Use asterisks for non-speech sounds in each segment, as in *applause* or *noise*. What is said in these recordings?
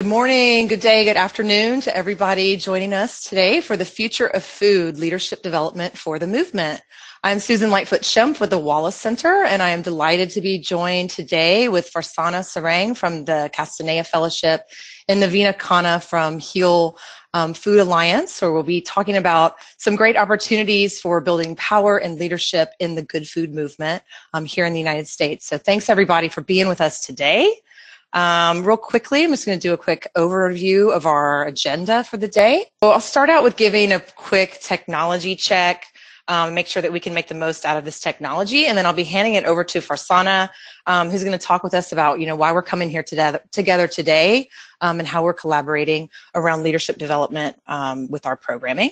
Good morning, good day, good afternoon to everybody joining us today for the Future of Food Leadership Development for the Movement. I'm Susan Lightfoot Schempp with the Wallace Center, and I am delighted to be joined today with Farzana Serang from the Castanea Fellowship and Navina Khanna from Heal um, Food Alliance, where we'll be talking about some great opportunities for building power and leadership in the good food movement um, here in the United States. So thanks everybody for being with us today. Um, real quickly, I'm just going to do a quick overview of our agenda for the day. So I'll start out with giving a quick technology check, um, make sure that we can make the most out of this technology, and then I'll be handing it over to Farzana, um, who's going to talk with us about, you know, why we're coming here together, together today um, and how we're collaborating around leadership development um, with our programming.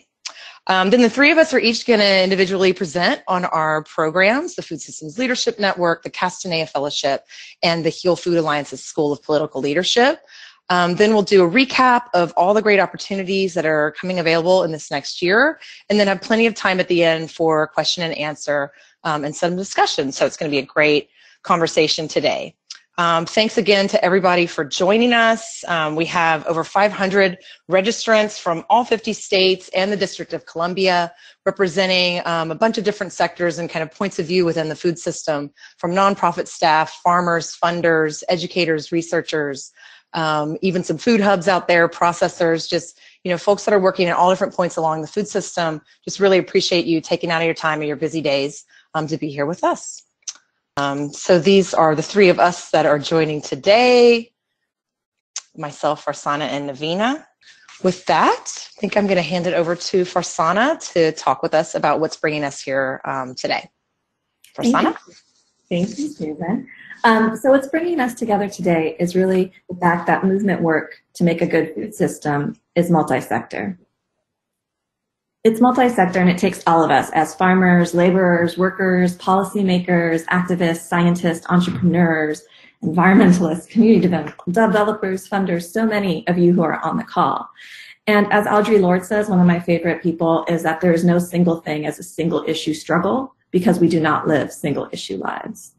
Um, then the three of us are each going to individually present on our programs, the Food Systems Leadership Network, the Castanea Fellowship, and the Heal Food Alliance's School of Political Leadership. Um, then we'll do a recap of all the great opportunities that are coming available in this next year, and then have plenty of time at the end for question and answer um, and some discussion. So it's going to be a great conversation today. Um, thanks again to everybody for joining us. Um, we have over 500 registrants from all 50 states and the District of Columbia representing um, a bunch of different sectors and kind of points of view within the food system from nonprofit staff, farmers, funders, educators, researchers, um, even some food hubs out there, processors, just you know, folks that are working at all different points along the food system. Just really appreciate you taking out of your time and your busy days um, to be here with us. Um, so these are the three of us that are joining today, myself, Farzana, and Navina. With that, I think I'm going to hand it over to Farzana to talk with us about what's bringing us here um, today. Farzana? Thank you, Susan. Um, so what's bringing us together today is really the fact that movement work to make a good food system is multi-sector. It's multi-sector and it takes all of us as farmers, laborers, workers, policymakers, activists, scientists, entrepreneurs, environmentalists, community developers, funders, so many of you who are on the call. And as Audre Lorde says, one of my favorite people is that there is no single thing as a single issue struggle because we do not live single issue lives.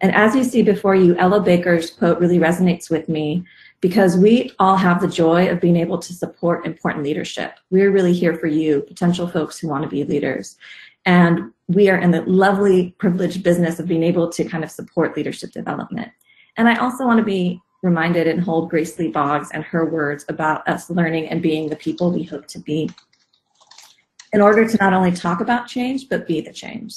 And as you see before you, Ella Baker's quote really resonates with me because we all have the joy of being able to support important leadership. We're really here for you, potential folks who want to be leaders. And we are in the lovely, privileged business of being able to kind of support leadership development. And I also want to be reminded and hold Grace Lee Boggs and her words about us learning and being the people we hope to be in order to not only talk about change, but be the change.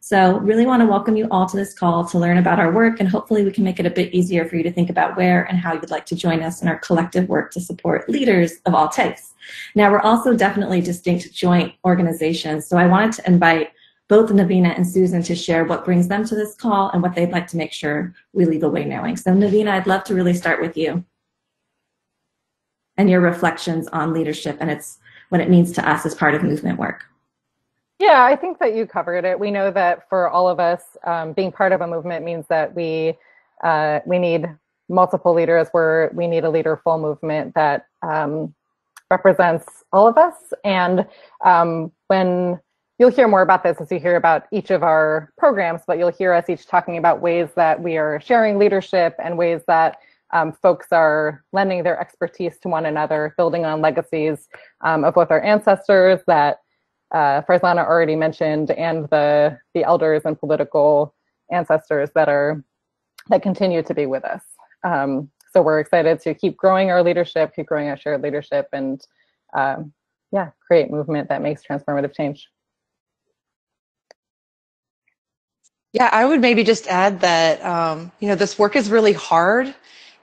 So really want to welcome you all to this call to learn about our work and hopefully we can make it a bit easier for you to think about where and how you'd like to join us in our collective work to support leaders of all types. Now we're also definitely distinct joint organizations. So I wanted to invite both Navina and Susan to share what brings them to this call and what they'd like to make sure we leave away knowing. So Navina, I'd love to really start with you and your reflections on leadership and its what it means to us as part of movement work. Yeah, I think that you covered it. We know that for all of us, um, being part of a movement means that we uh, we need multiple leaders. Where we need a leaderful movement that um, represents all of us. And um, when you'll hear more about this as you hear about each of our programs, but you'll hear us each talking about ways that we are sharing leadership and ways that um, folks are lending their expertise to one another, building on legacies um, of both our ancestors that uh, Farzana already mentioned, and the the elders and political ancestors that are that continue to be with us. Um, so we're excited to keep growing our leadership, keep growing our shared leadership, and um, yeah, create movement that makes transformative change. Yeah, I would maybe just add that um, you know this work is really hard,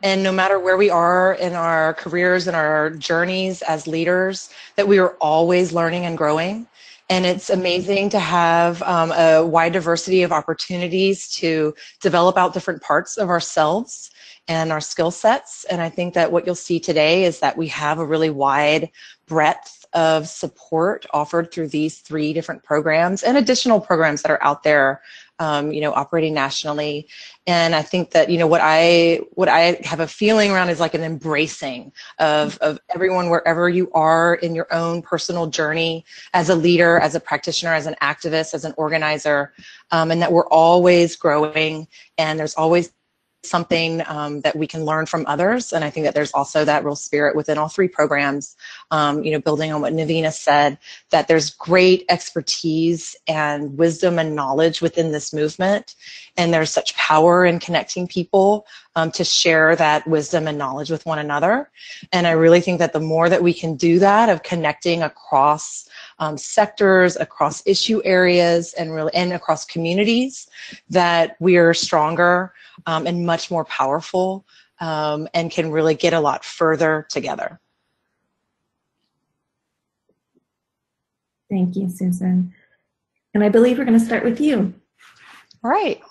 and no matter where we are in our careers and our journeys as leaders, that we are always learning and growing. And it's amazing to have um, a wide diversity of opportunities to develop out different parts of ourselves and our skill sets. And I think that what you'll see today is that we have a really wide breadth of support offered through these three different programs and additional programs that are out there um, you know, operating nationally. And I think that, you know, what I, what I have a feeling around is like an embracing of, of everyone wherever you are in your own personal journey as a leader, as a practitioner, as an activist, as an organizer, um, and that we're always growing and there's always something um, that we can learn from others. And I think that there's also that real spirit within all three programs, um, you know, building on what Navina said, that there's great expertise and wisdom and knowledge within this movement. And there's such power in connecting people um, to share that wisdom and knowledge with one another. And I really think that the more that we can do that of connecting across um, sectors, across issue areas, and really and across communities, that we are stronger um, and much more powerful um, and can really get a lot further together. Thank you, Susan. And I believe we're going to start with you. All right.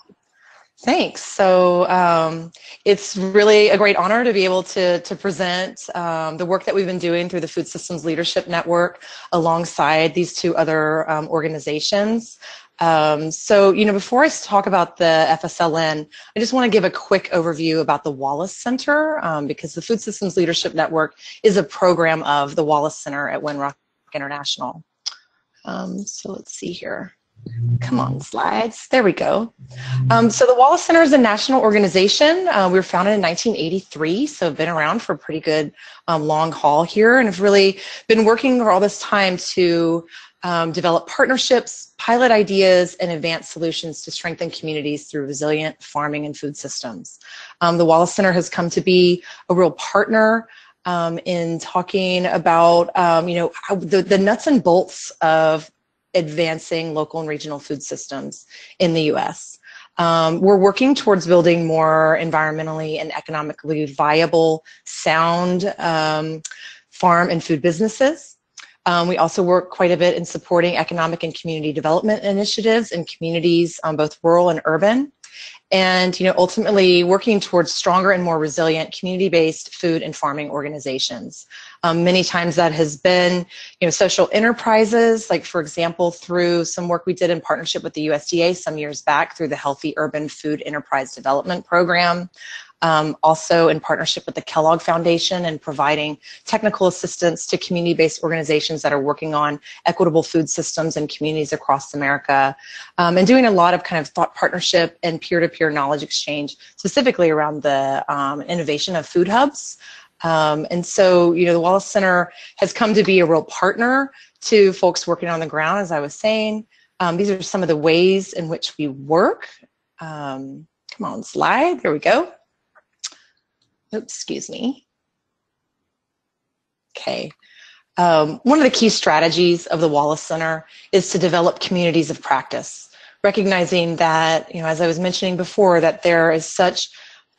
Thanks. So um, it's really a great honor to be able to, to present um, the work that we've been doing through the Food Systems Leadership Network alongside these two other um, organizations. Um, so, you know, before I talk about the FSLN, I just want to give a quick overview about the Wallace Center um, because the Food Systems Leadership Network is a program of the Wallace Center at Winrock International. Um, so let's see here. Come on, slides. There we go. Um, so the Wallace Center is a national organization. Uh, we were founded in 1983, so been around for a pretty good um, long haul here and have really been working for all this time to um, develop partnerships, pilot ideas, and advance solutions to strengthen communities through resilient farming and food systems. Um, the Wallace Center has come to be a real partner um, in talking about, um, you know, the, the nuts and bolts of advancing local and regional food systems in the U.S. Um, we're working towards building more environmentally and economically viable, sound um, farm and food businesses. Um, we also work quite a bit in supporting economic and community development initiatives in communities, um, both rural and urban. And you know, ultimately working towards stronger and more resilient community-based food and farming organizations. Um, many times that has been, you know, social enterprises, like for example, through some work we did in partnership with the USDA some years back through the Healthy Urban Food Enterprise Development Program um, also in partnership with the Kellogg Foundation and providing technical assistance to community-based organizations that are working on equitable food systems in communities across America, um, and doing a lot of kind of thought partnership and peer-to-peer knowledge exchange, specifically around the um, innovation of food hubs. Um, and so, you know, the Wallace Center has come to be a real partner to folks working on the ground, as I was saying. Um, these are some of the ways in which we work. Um, come on, slide. There we go oops, excuse me. Okay. Um, one of the key strategies of the Wallace Center is to develop communities of practice, recognizing that, you know, as I was mentioning before, that there is such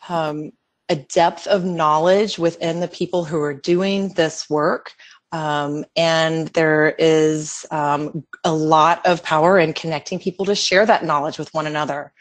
um, a depth of knowledge within the people who are doing this work. Um, and there is um, a lot of power in connecting people to share that knowledge with one another.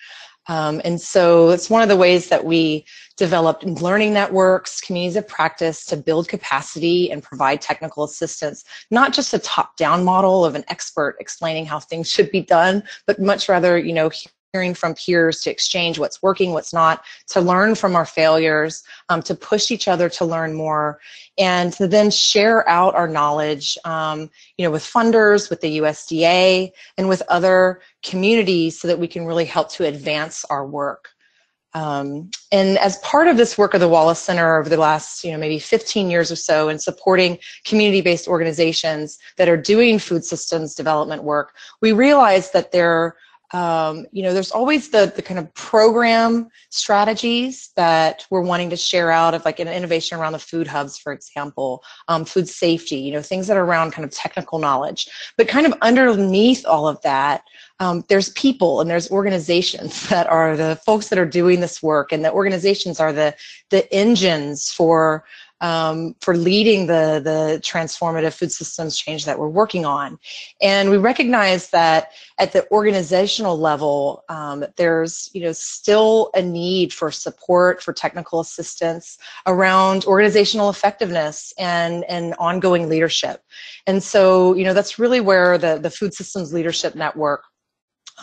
Um, and so it's one of the ways that we developed learning networks, communities of practice to build capacity and provide technical assistance, not just a top-down model of an expert explaining how things should be done, but much rather, you know, hearing from peers to exchange what's working, what's not, to learn from our failures, um, to push each other to learn more, and to then share out our knowledge, um, you know, with funders, with the USDA, and with other communities so that we can really help to advance our work. Um, and as part of this work of the Wallace Center over the last, you know, maybe 15 years or so in supporting community-based organizations that are doing food systems development work, we realized that there um, you know, there's always the, the kind of program strategies that we're wanting to share out of like an innovation around the food hubs, for example, um, food safety, you know, things that are around kind of technical knowledge. But kind of underneath all of that, um, there's people and there's organizations *laughs* that are the folks that are doing this work and the organizations are the, the engines for um, for leading the, the transformative food systems change that we're working on. And we recognize that at the organizational level, um, there's you know still a need for support, for technical assistance around organizational effectiveness and, and ongoing leadership. And so, you know, that's really where the, the Food Systems Leadership Network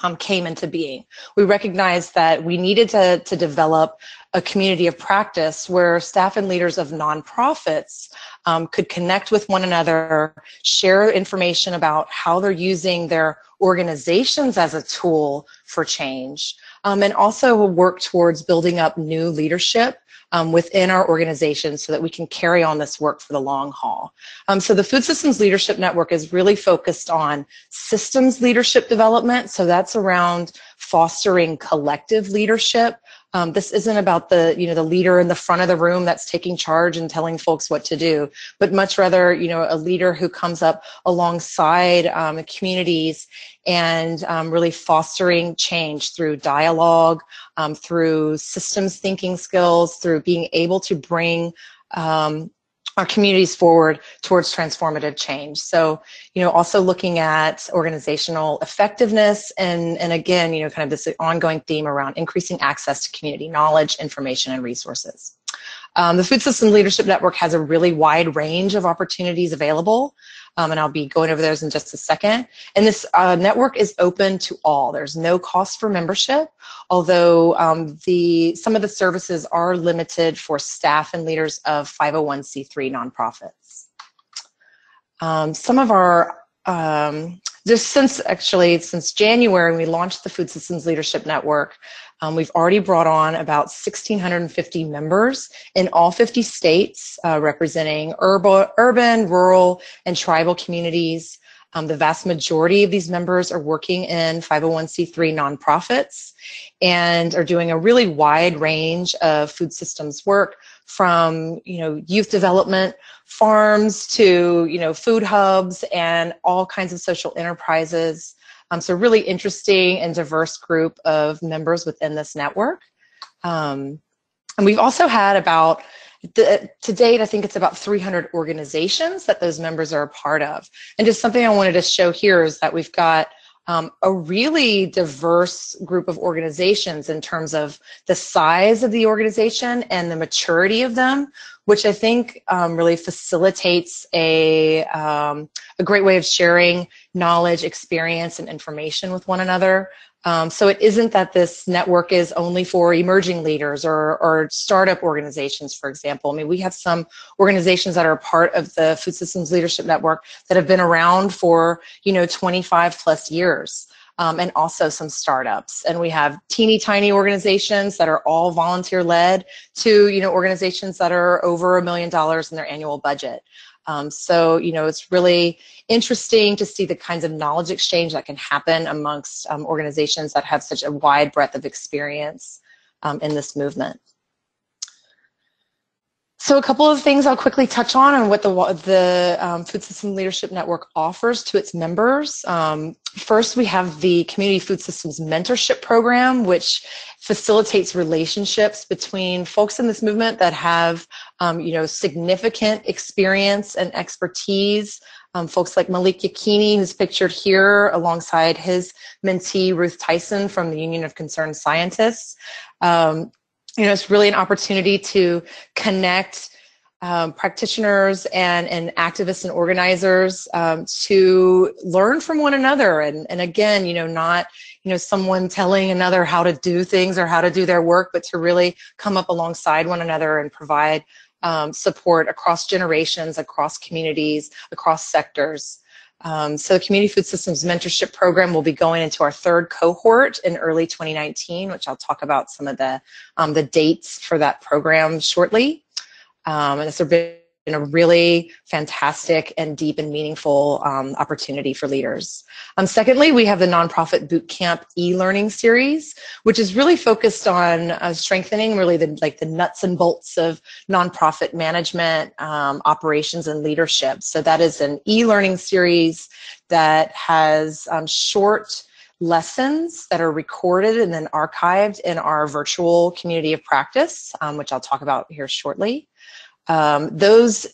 um, came into being. We recognized that we needed to, to develop a community of practice where staff and leaders of nonprofits um, could connect with one another, share information about how they're using their organizations as a tool for change, um, and also work towards building up new leadership um, within our organization so that we can carry on this work for the long haul. Um, so the Food Systems Leadership Network is really focused on systems leadership development. So that's around fostering collective leadership, um, this isn't about the, you know, the leader in the front of the room that's taking charge and telling folks what to do, but much rather, you know, a leader who comes up alongside um, communities and um, really fostering change through dialogue, um, through systems thinking skills, through being able to bring um, our communities forward towards transformative change. So, you know, also looking at organizational effectiveness and, and again, you know, kind of this ongoing theme around increasing access to community knowledge, information, and resources. Um, the Food System Leadership Network has a really wide range of opportunities available, um, and I'll be going over those in just a second. And this uh, network is open to all. There's no cost for membership, although um, the some of the services are limited for staff and leaders of 501c3 nonprofits. Um, some of our um, just since actually since January, we launched the Food Systems Leadership Network. Um, we've already brought on about 1,650 members in all 50 states, uh, representing urban, urban, rural, and tribal communities. Um, the vast majority of these members are working in 501c3 nonprofits and are doing a really wide range of food systems work from you know youth development farms to you know food hubs and all kinds of social enterprises um, so really interesting and diverse group of members within this network. Um, and we've also had about, the, to date, I think it's about 300 organizations that those members are a part of. And just something I wanted to show here is that we've got um, a really diverse group of organizations in terms of the size of the organization and the maturity of them, which I think um, really facilitates a, um, a great way of sharing knowledge, experience, and information with one another. Um, so it isn't that this network is only for emerging leaders or, or startup organizations, for example. I mean, we have some organizations that are part of the Food Systems Leadership Network that have been around for, you know, 25 plus years. Um, and also some startups. And we have teeny tiny organizations that are all volunteer led to, you know, organizations that are over a million dollars in their annual budget. Um, so, you know, it's really interesting to see the kinds of knowledge exchange that can happen amongst um, organizations that have such a wide breadth of experience um, in this movement. So a couple of things I'll quickly touch on and what the, the um, Food System Leadership Network offers to its members. Um, first, we have the Community Food Systems Mentorship Program, which facilitates relationships between folks in this movement that have, um, you know, significant experience and expertise. Um, folks like Malik Yakini, who's pictured here alongside his mentee, Ruth Tyson from the Union of Concerned Scientists. Um, you know, it's really an opportunity to connect um, practitioners and, and activists and organizers um, to learn from one another. And, and again, you know, not, you know, someone telling another how to do things or how to do their work, but to really come up alongside one another and provide um, support across generations, across communities, across sectors. Um, so the Community Food Systems Mentorship Program will be going into our third cohort in early 2019, which I'll talk about some of the, um, the dates for that program shortly. Um, and it's been a really fantastic and deep and meaningful um, opportunity for leaders. Um, secondly, we have the Nonprofit Bootcamp e-learning series, which is really focused on uh, strengthening really the like the nuts and bolts of nonprofit management, um, operations, and leadership. So that is an e-learning series that has um, short lessons that are recorded and then archived in our virtual community of practice, um, which I'll talk about here shortly. Um, those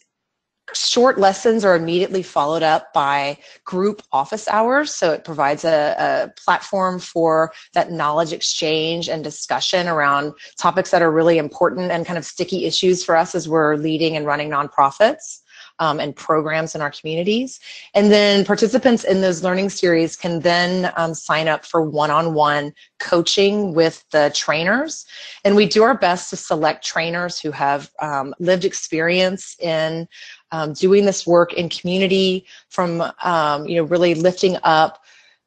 short lessons are immediately followed up by group office hours. So it provides a, a, platform for that knowledge exchange and discussion around topics that are really important and kind of sticky issues for us as we're leading and running nonprofits. Um, and programs in our communities. And then participants in those learning series can then um, sign up for one-on-one coaching with the trainers. And we do our best to select trainers who have um, lived experience in um, doing this work in community from, um, you know, really lifting up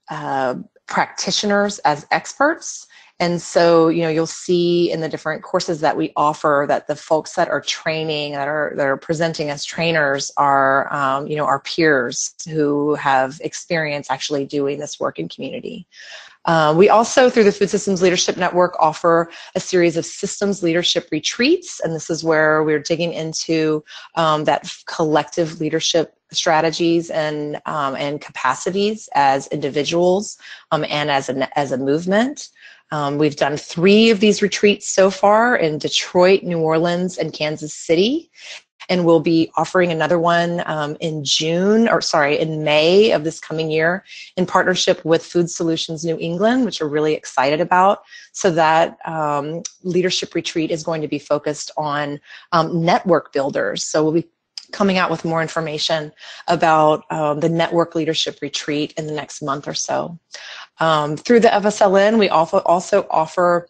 uh, practitioners as experts and so, you know, you'll see in the different courses that we offer that the folks that are training, that are that are presenting as trainers, are um, you know our peers who have experience actually doing this work in community. Uh, we also, through the Food Systems Leadership Network, offer a series of systems leadership retreats, and this is where we're digging into um, that collective leadership strategies and um, and capacities as individuals um, and as a as a movement. Um, we've done three of these retreats so far in Detroit, New Orleans, and Kansas City. And we'll be offering another one um, in June, or sorry, in May of this coming year in partnership with Food Solutions New England, which we're really excited about. So that um, leadership retreat is going to be focused on um, network builders. So we'll be coming out with more information about um, the network leadership retreat in the next month or so. Um, through the FSLN, we also, also offer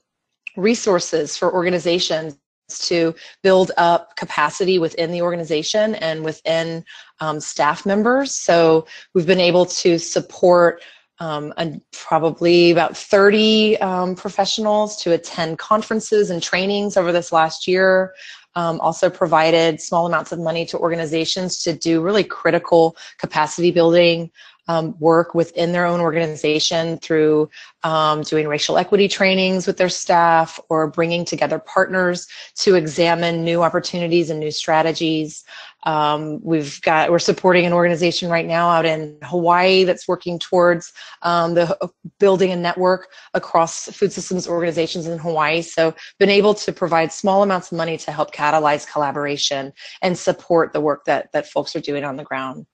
resources for organizations to build up capacity within the organization and within um, staff members. So we've been able to support um, probably about 30 um, professionals to attend conferences and trainings over this last year um, also provided small amounts of money to organizations to do really critical capacity building um, work within their own organization through um, doing racial equity trainings with their staff or bringing together partners to examine new opportunities and new strategies. Um, we've got we're supporting an organization right now out in Hawaii that's working towards um, the uh, building a network across food systems organizations in Hawaii. So been able to provide small amounts of money to help catalyze collaboration and support the work that that folks are doing on the ground.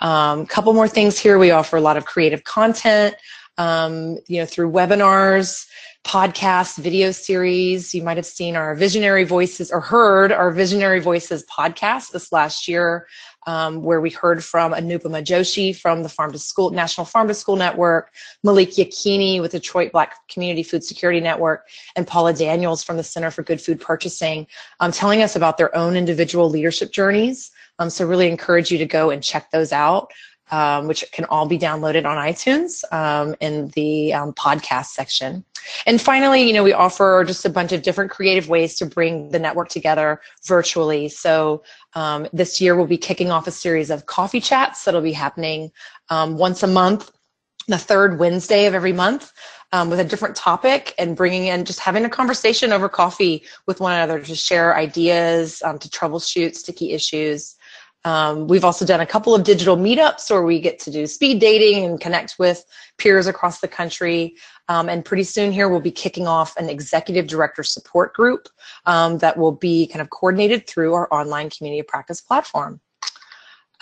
A um, couple more things here. We offer a lot of creative content, um, you know, through webinars, podcasts, video series. You might have seen our Visionary Voices or heard our Visionary Voices podcast this last year, um, where we heard from Anupama Joshi from the Farm to School National Farm to School Network, Malik Yakini with Detroit Black Community Food Security Network, and Paula Daniels from the Center for Good Food Purchasing, um, telling us about their own individual leadership journeys. Um, so really encourage you to go and check those out, um, which can all be downloaded on iTunes um, in the um, podcast section. And finally, you know, we offer just a bunch of different creative ways to bring the network together virtually. So um, this year we'll be kicking off a series of coffee chats that'll be happening um, once a month the third Wednesday of every month um, with a different topic and bringing in just having a conversation over coffee with one another to share ideas, um, to troubleshoot sticky issues. Um, we've also done a couple of digital meetups where we get to do speed dating and connect with peers across the country. Um, and pretty soon here, we'll be kicking off an executive director support group um, that will be kind of coordinated through our online community practice platform.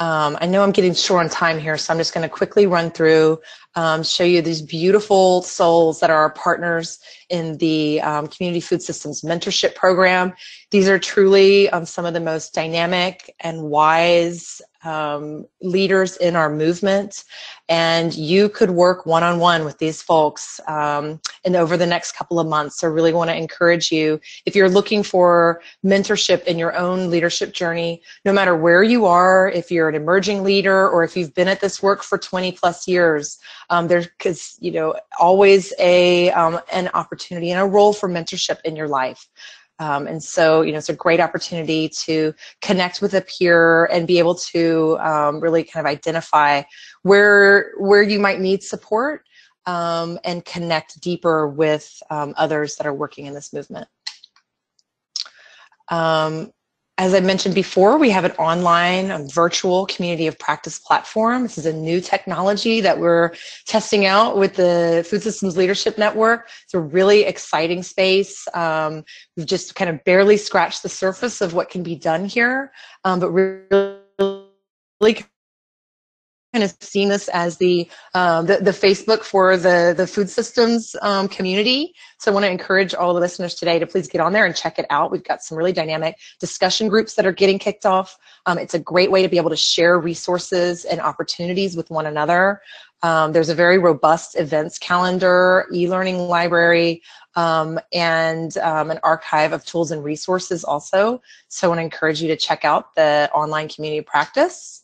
Um, I know I'm getting short on time here, so I'm just going to quickly run through, um, show you these beautiful souls that are our partners in the um, Community Food Systems Mentorship Program. These are truly um, some of the most dynamic and wise um, leaders in our movement. And you could work one on one with these folks um, and over the next couple of months. So, really want to encourage you if you're looking for mentorship in your own leadership journey, no matter where you are, if you're an emerging leader or if you've been at this work for 20 plus years, um, there's you know always a um, an opportunity and a role for mentorship in your life. Um, and so, you know, it's a great opportunity to connect with a peer and be able to um, really kind of identify where where you might need support um, and connect deeper with um, others that are working in this movement. As I mentioned before, we have an online um, virtual community of practice platform. This is a new technology that we're testing out with the Food Systems Leadership Network. It's a really exciting space. Um, we've just kind of barely scratched the surface of what can be done here, um, but really kind of seen this as the, um, the, the Facebook for the the food systems um, community. So I want to encourage all the listeners today to please get on there and check it out. We've got some really dynamic discussion groups that are getting kicked off. Um, it's a great way to be able to share resources and opportunities with one another. Um, there's a very robust events calendar, e-learning library, um, and um, an archive of tools and resources also. So I want to encourage you to check out the online community practice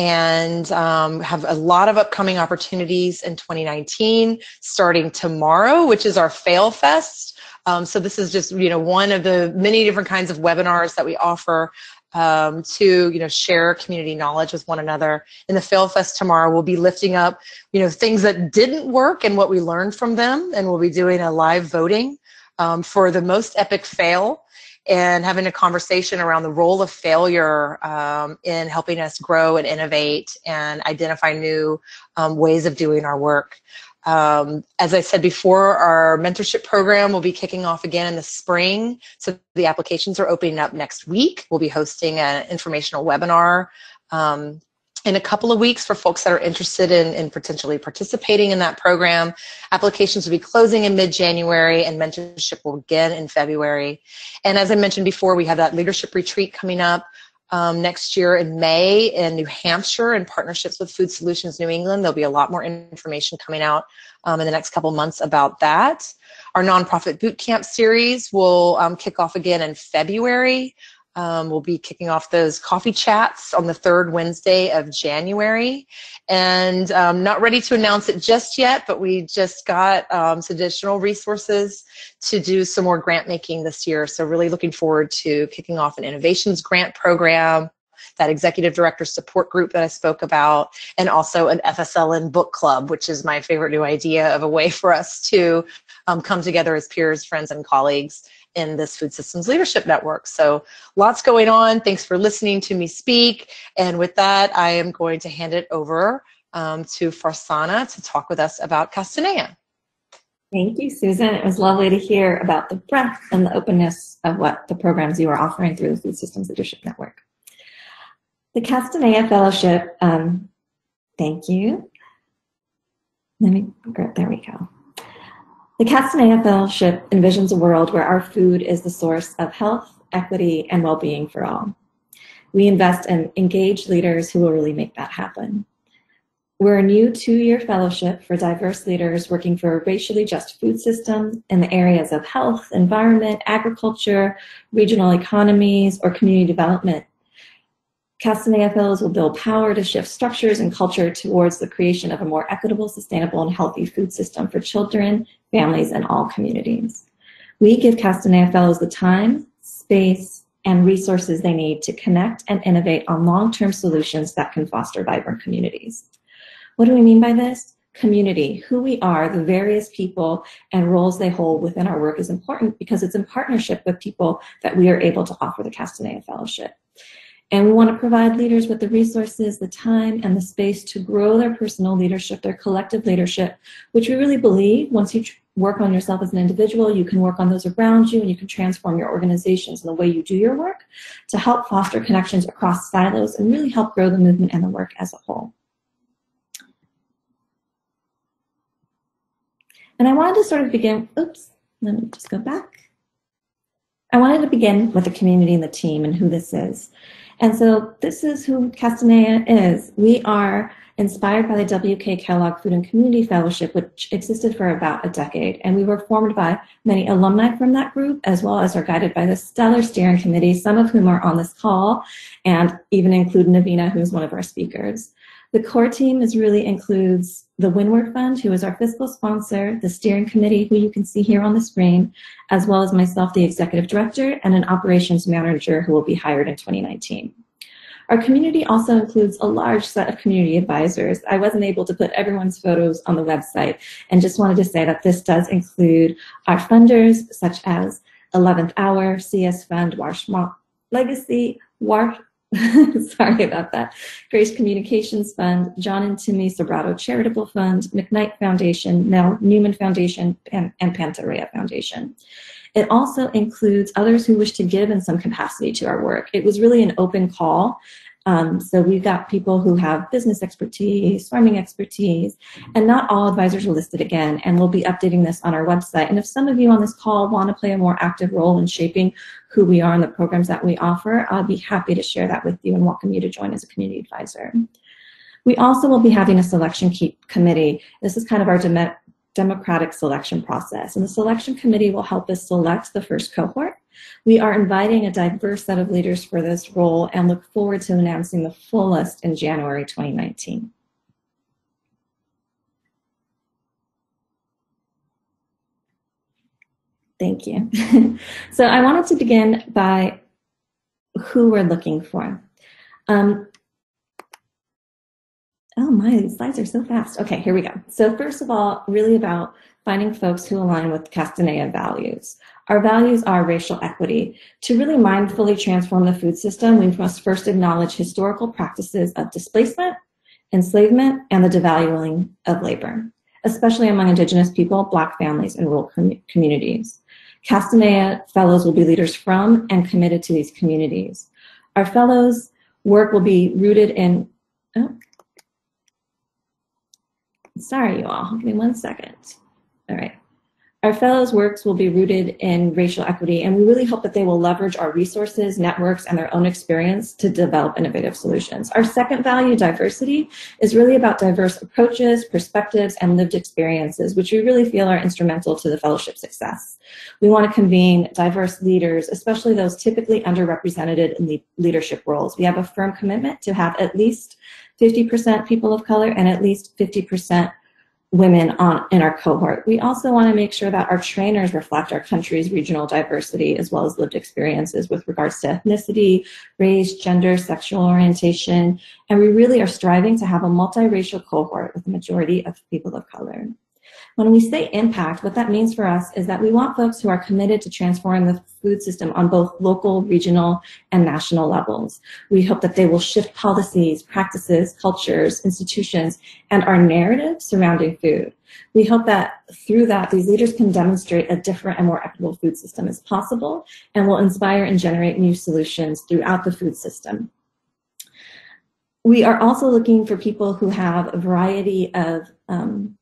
and um, have a lot of upcoming opportunities in 2019 starting tomorrow which is our fail fest. Um, so this is just you know one of the many different kinds of webinars that we offer um, to you know share community knowledge with one another. In the fail fest tomorrow we'll be lifting up you know things that didn't work and what we learned from them and we'll be doing a live voting um, for the most epic fail and having a conversation around the role of failure um, in helping us grow and innovate and identify new um, ways of doing our work. Um, as I said before, our mentorship program will be kicking off again in the spring. So the applications are opening up next week. We'll be hosting an informational webinar um, in a couple of weeks for folks that are interested in, in potentially participating in that program. Applications will be closing in mid-January and mentorship will begin in February. And as I mentioned before, we have that leadership retreat coming up um, next year in May in New Hampshire in partnerships with Food Solutions New England. There'll be a lot more information coming out um, in the next couple months about that. Our nonprofit boot camp series will um, kick off again in February. Um, we'll be kicking off those coffee chats on the third Wednesday of January. And um, not ready to announce it just yet, but we just got um, some additional resources to do some more grant making this year. So really looking forward to kicking off an innovations grant program, that executive director support group that I spoke about, and also an FSLN book club, which is my favorite new idea of a way *laughs* for us to um, come together as peers, friends, and colleagues in this Food Systems Leadership Network. So lots going on. Thanks for listening to me speak. And with that, I am going to hand it over um, to Farzana to talk with us about Castanea. Thank you, Susan. It was lovely to hear about the breadth and the openness of what the programs you are offering through the Food Systems Leadership Network. The Castanea Fellowship, um, thank you. Let me, there we go. The Castanea Fellowship envisions a world where our food is the source of health, equity, and well-being for all. We invest in engaged leaders who will really make that happen. We're a new two-year fellowship for diverse leaders working for a racially just food system in the areas of health, environment, agriculture, regional economies, or community development Castanea Fellows will build power to shift structures and culture towards the creation of a more equitable, sustainable, and healthy food system for children, families, and all communities. We give Castanea Fellows the time, space, and resources they need to connect and innovate on long-term solutions that can foster vibrant communities. What do we mean by this? Community, who we are, the various people and roles they hold within our work is important because it's in partnership with people that we are able to offer the Castanea Fellowship. And we want to provide leaders with the resources, the time, and the space to grow their personal leadership, their collective leadership, which we really believe once you work on yourself as an individual, you can work on those around you, and you can transform your organizations and the way you do your work to help foster connections across silos and really help grow the movement and the work as a whole. And I wanted to sort of begin, oops, let me just go back. I wanted to begin with the community and the team and who this is. And so this is who Castanea is. We are inspired by the W.K. Kellogg Food and Community Fellowship, which existed for about a decade. And we were formed by many alumni from that group, as well as are guided by the stellar steering committee, some of whom are on this call, and even include Navina, who's one of our speakers. The core team is really includes the Windward Fund, who is our fiscal sponsor, the steering committee, who you can see here on the screen, as well as myself, the executive director, and an operations manager who will be hired in 2019. Our community also includes a large set of community advisors. I wasn't able to put everyone's photos on the website and just wanted to say that this does include our funders such as 11th Hour, CS Fund, Warsh-Mott Legacy, War *laughs* Sorry about that. Grace Communications Fund, John and Timmie Sobrato Charitable Fund, McKnight Foundation, Nell Newman Foundation, and, and Foundation. It also includes others who wish to give in some capacity to our work. It was really an open call Um, so we've got people who have business expertise, farming expertise, and not all advisors are listed again. And we'll be updating this on our website. And if some of you on this call want to play a more active role in shaping who we are and the programs that we offer, I'll be happy to share that with you and welcome you to join as a community advisor. We also will be having a selection committee. This is kind of our dem democratic selection process. And the selection committee will help us select the first cohort. We are inviting a diverse set of leaders for this role and look forward to announcing the full list in January 2019. Thank you. *laughs* so I wanted to begin by who we're looking for. Um, Oh my, these slides are so fast. Okay, here we go. So first of all, really about finding folks who align with Castanea values. Our values are racial equity. To really mindfully transform the food system, we must first acknowledge historical practices of displacement, enslavement, and the devaluing of labor, especially among Indigenous people, Black families, and rural com communities. Castanea fellows will be leaders from and committed to these communities. Our fellows' work will be rooted in, oh, Sorry, you all. Give me one second. All right. Our fellows' works will be rooted in racial equity, and we really hope that they will leverage our resources, networks, and their own experience to develop innovative solutions. Our second value, diversity, is really about diverse approaches, perspectives, and lived experiences, which we really feel are instrumental to the fellowship success. We want to convene diverse leaders, especially those typically underrepresented in the leadership roles. We have a firm commitment to have at least 50% people of color and at least 50% women on in our cohort. We also want to make sure that our trainers reflect our country's regional diversity as well as lived experiences with regards to ethnicity, race, gender, sexual orientation, and we really are striving to have a multiracial cohort with a majority of people of color. When we say impact, what that means for us is that we want folks who are committed to transforming the food system on both local, regional, and national levels. We hope that they will shift policies, practices, cultures, institutions, and our narrative surrounding food. We hope that through that, these leaders can demonstrate a different and more equitable food system is possible and will inspire and generate new solutions throughout the food system. We are also looking for people who have a variety of um,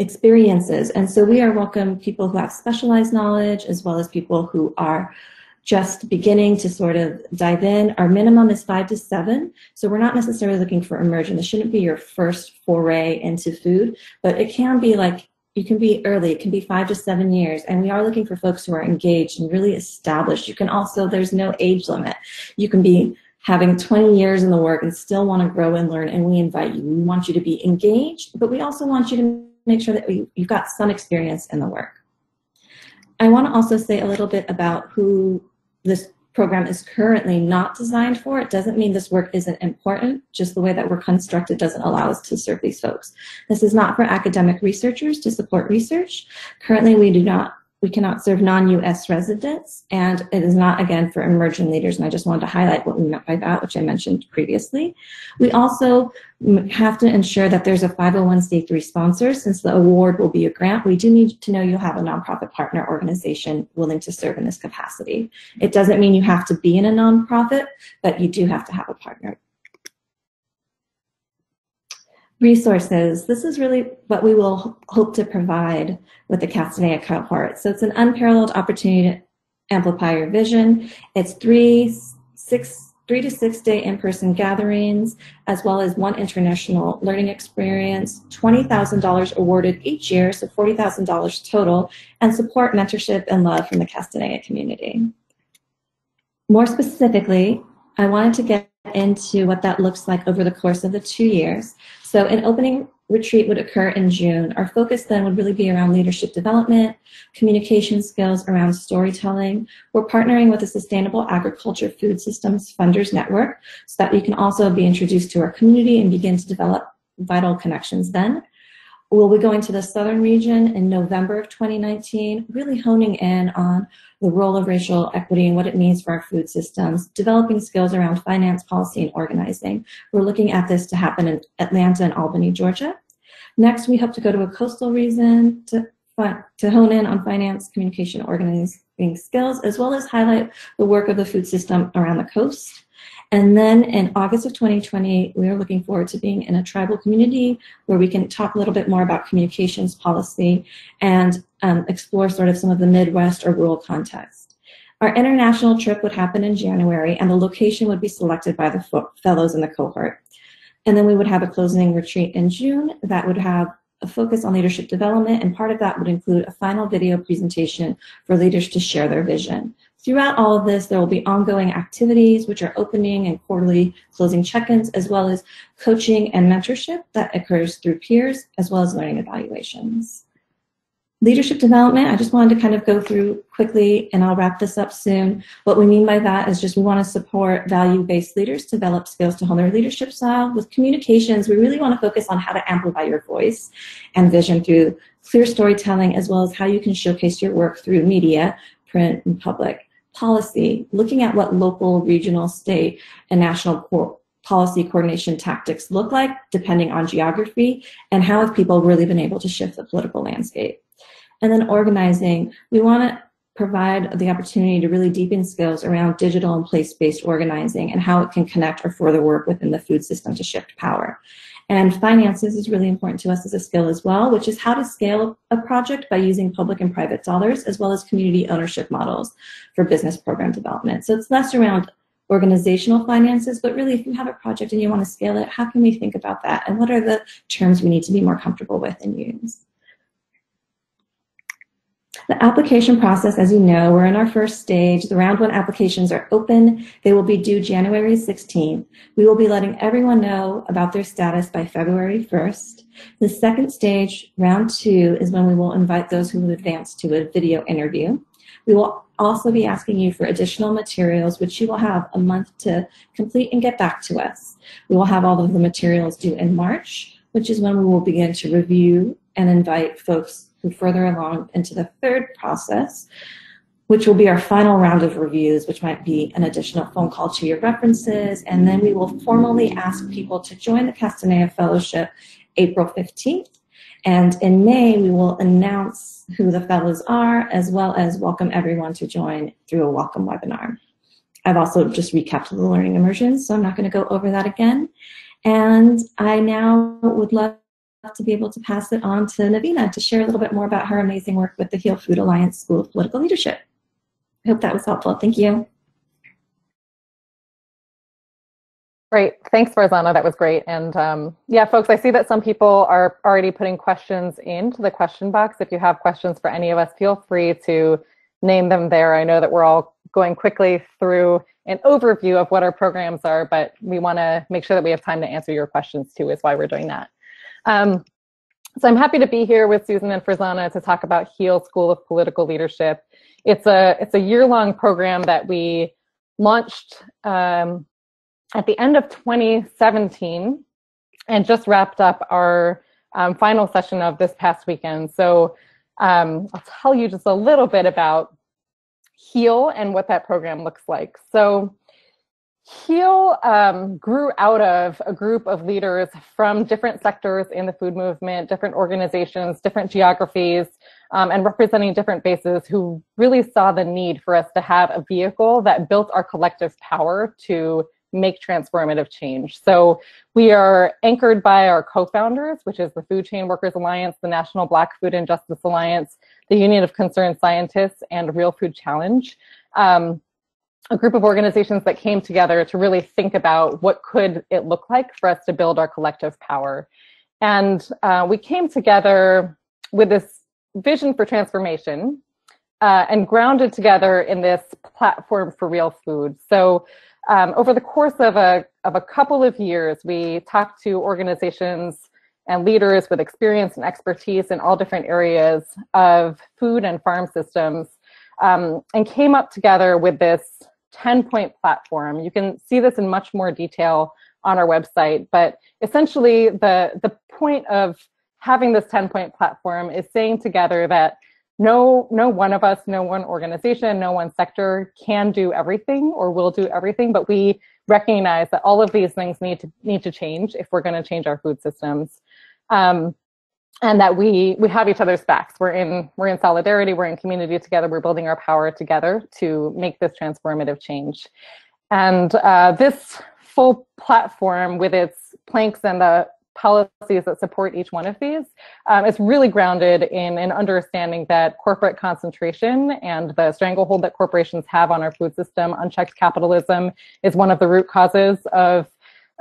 experiences. And so we are welcome people who have specialized knowledge as well as people who are just beginning to sort of dive in. Our minimum is five to seven. So we're not necessarily looking for immersion. This shouldn't be your first foray into food, but it can be like, you can be early, it can be five to seven years. And we are looking for folks who are engaged and really established. You can also, there's no age limit. You can be having 20 years in the work and still want to grow and learn. And we invite you. We want you to be engaged, but we also want you to make sure that you've got some experience in the work. I want to also say a little bit about who this program is currently not designed for. It doesn't mean this work isn't important, just the way that we're constructed doesn't allow us to serve these folks. This is not for academic researchers to support research. Currently, we do not we cannot serve non-U.S. residents, and it is not, again, for emerging leaders, and I just wanted to highlight what we meant by that, which I mentioned previously. We also have to ensure that there's a 501c3 sponsor. Since the award will be a grant, we do need to know you have a nonprofit partner organization willing to serve in this capacity. It doesn't mean you have to be in a nonprofit, but you do have to have a partner resources. This is really what we will hope to provide with the Castanea cohort. So it's an unparalleled opportunity to amplify your vision. It's three, six, three to six day in-person gatherings, as well as one international learning experience, $20,000 awarded each year, so $40,000 total, and support, mentorship, and love from the Castanea community. More specifically, I wanted to get into what that looks like over the course of the two years. So an opening retreat would occur in June. Our focus then would really be around leadership development, communication skills around storytelling. We're partnering with the Sustainable Agriculture Food Systems Funders Network so that you can also be introduced to our community and begin to develop vital connections then. We'll be going to the southern region in November of 2019, really honing in on the role of racial equity and what it means for our food systems, developing skills around finance, policy, and organizing. We're looking at this to happen in Atlanta and Albany, Georgia. Next, we hope to go to a coastal region to, to hone in on finance, communication, organizing skills, as well as highlight the work of the food system around the coast. And then in August of 2020, we are looking forward to being in a tribal community where we can talk a little bit more about communications policy and um, explore sort of some of the Midwest or rural context. Our international trip would happen in January and the location would be selected by the fellows in the cohort. And then we would have a closing retreat in June that would have a focus on leadership development, and part of that would include a final video presentation for leaders to share their vision. Throughout all of this, there will be ongoing activities, which are opening and quarterly closing check-ins, as well as coaching and mentorship that occurs through peers, as well as learning evaluations. Leadership development, I just wanted to kind of go through quickly, and I'll wrap this up soon. What we mean by that is just we want to support value-based leaders develop skills to hone their leadership style. With communications, we really want to focus on how to amplify your voice and vision through clear storytelling, as well as how you can showcase your work through media, print, and public policy, looking at what local, regional, state, and national policy coordination tactics look like, depending on geography, and how have people really been able to shift the political landscape. And then organizing, we want to provide the opportunity to really deepen skills around digital and place-based organizing and how it can connect or further work within the food system to shift power. And finances is really important to us as a skill as well, which is how to scale a project by using public and private dollars, as well as community ownership models for business program development. So it's less around organizational finances, but really if you have a project and you want to scale it, how can we think about that? And what are the terms we need to be more comfortable with and use? The application process, as you know, we're in our first stage. The round one applications are open. They will be due January 16th. We will be letting everyone know about their status by February 1st. The second stage, round two, is when we will invite those who have advanced to a video interview. We will also be asking you for additional materials, which you will have a month to complete and get back to us. We will have all of the materials due in March, which is when we will begin to review and invite folks who further along into the third process, which will be our final round of reviews, which might be an additional phone call to your references. And then we will formally ask people to join the Castanea Fellowship April 15th. And in May, we will announce who the fellows are, as well as welcome everyone to join through a welcome webinar. I've also just recapped the learning immersion, so I'm not going to go over that again. And I now would love to be able to pass it on to Navina to share a little bit more about her amazing work with the Heal Food Alliance School of Political Leadership. I hope that was helpful. Thank you. Great. Thanks, Farzana. That was great. And um, yeah, folks, I see that some people are already putting questions into the question box. If you have questions for any of us, feel free to name them there. I know that we're all going quickly through an overview of what our programs are, but we want to make sure that we have time to answer your questions too, is why we're doing that. Um, so I'm happy to be here with Susan and Farzana to talk about HEAL School of Political Leadership. It's a, it's a year-long program that we launched um, at the end of 2017 and just wrapped up our um, final session of this past weekend. So um, I'll tell you just a little bit about HEAL and what that program looks like. So Heal um, grew out of a group of leaders from different sectors in the food movement, different organizations, different geographies, um, and representing different bases who really saw the need for us to have a vehicle that built our collective power to make transformative change. So we are anchored by our co-founders, which is the Food Chain Workers Alliance, the National Black Food and Justice Alliance, the Union of Concerned Scientists, and Real Food Challenge. Um, a group of organizations that came together to really think about what could it look like for us to build our collective power. And uh, we came together with this vision for transformation uh, and grounded together in this platform for real food. So um, over the course of a, of a couple of years, we talked to organizations and leaders with experience and expertise in all different areas of food and farm systems um, and came up together with this 10 point platform. You can see this in much more detail on our website, but essentially the, the point of having this 10 point platform is saying together that no, no one of us, no one organization, no one sector can do everything or will do everything, but we recognize that all of these things need to need to change if we're going to change our food systems. Um, and that we we have each other's backs. We're in we're in solidarity. We're in community together. We're building our power together to make this transformative change. And uh, this full platform with its planks and the policies that support each one of these um, is really grounded in an understanding that corporate concentration and the stranglehold that corporations have on our food system, unchecked capitalism, is one of the root causes of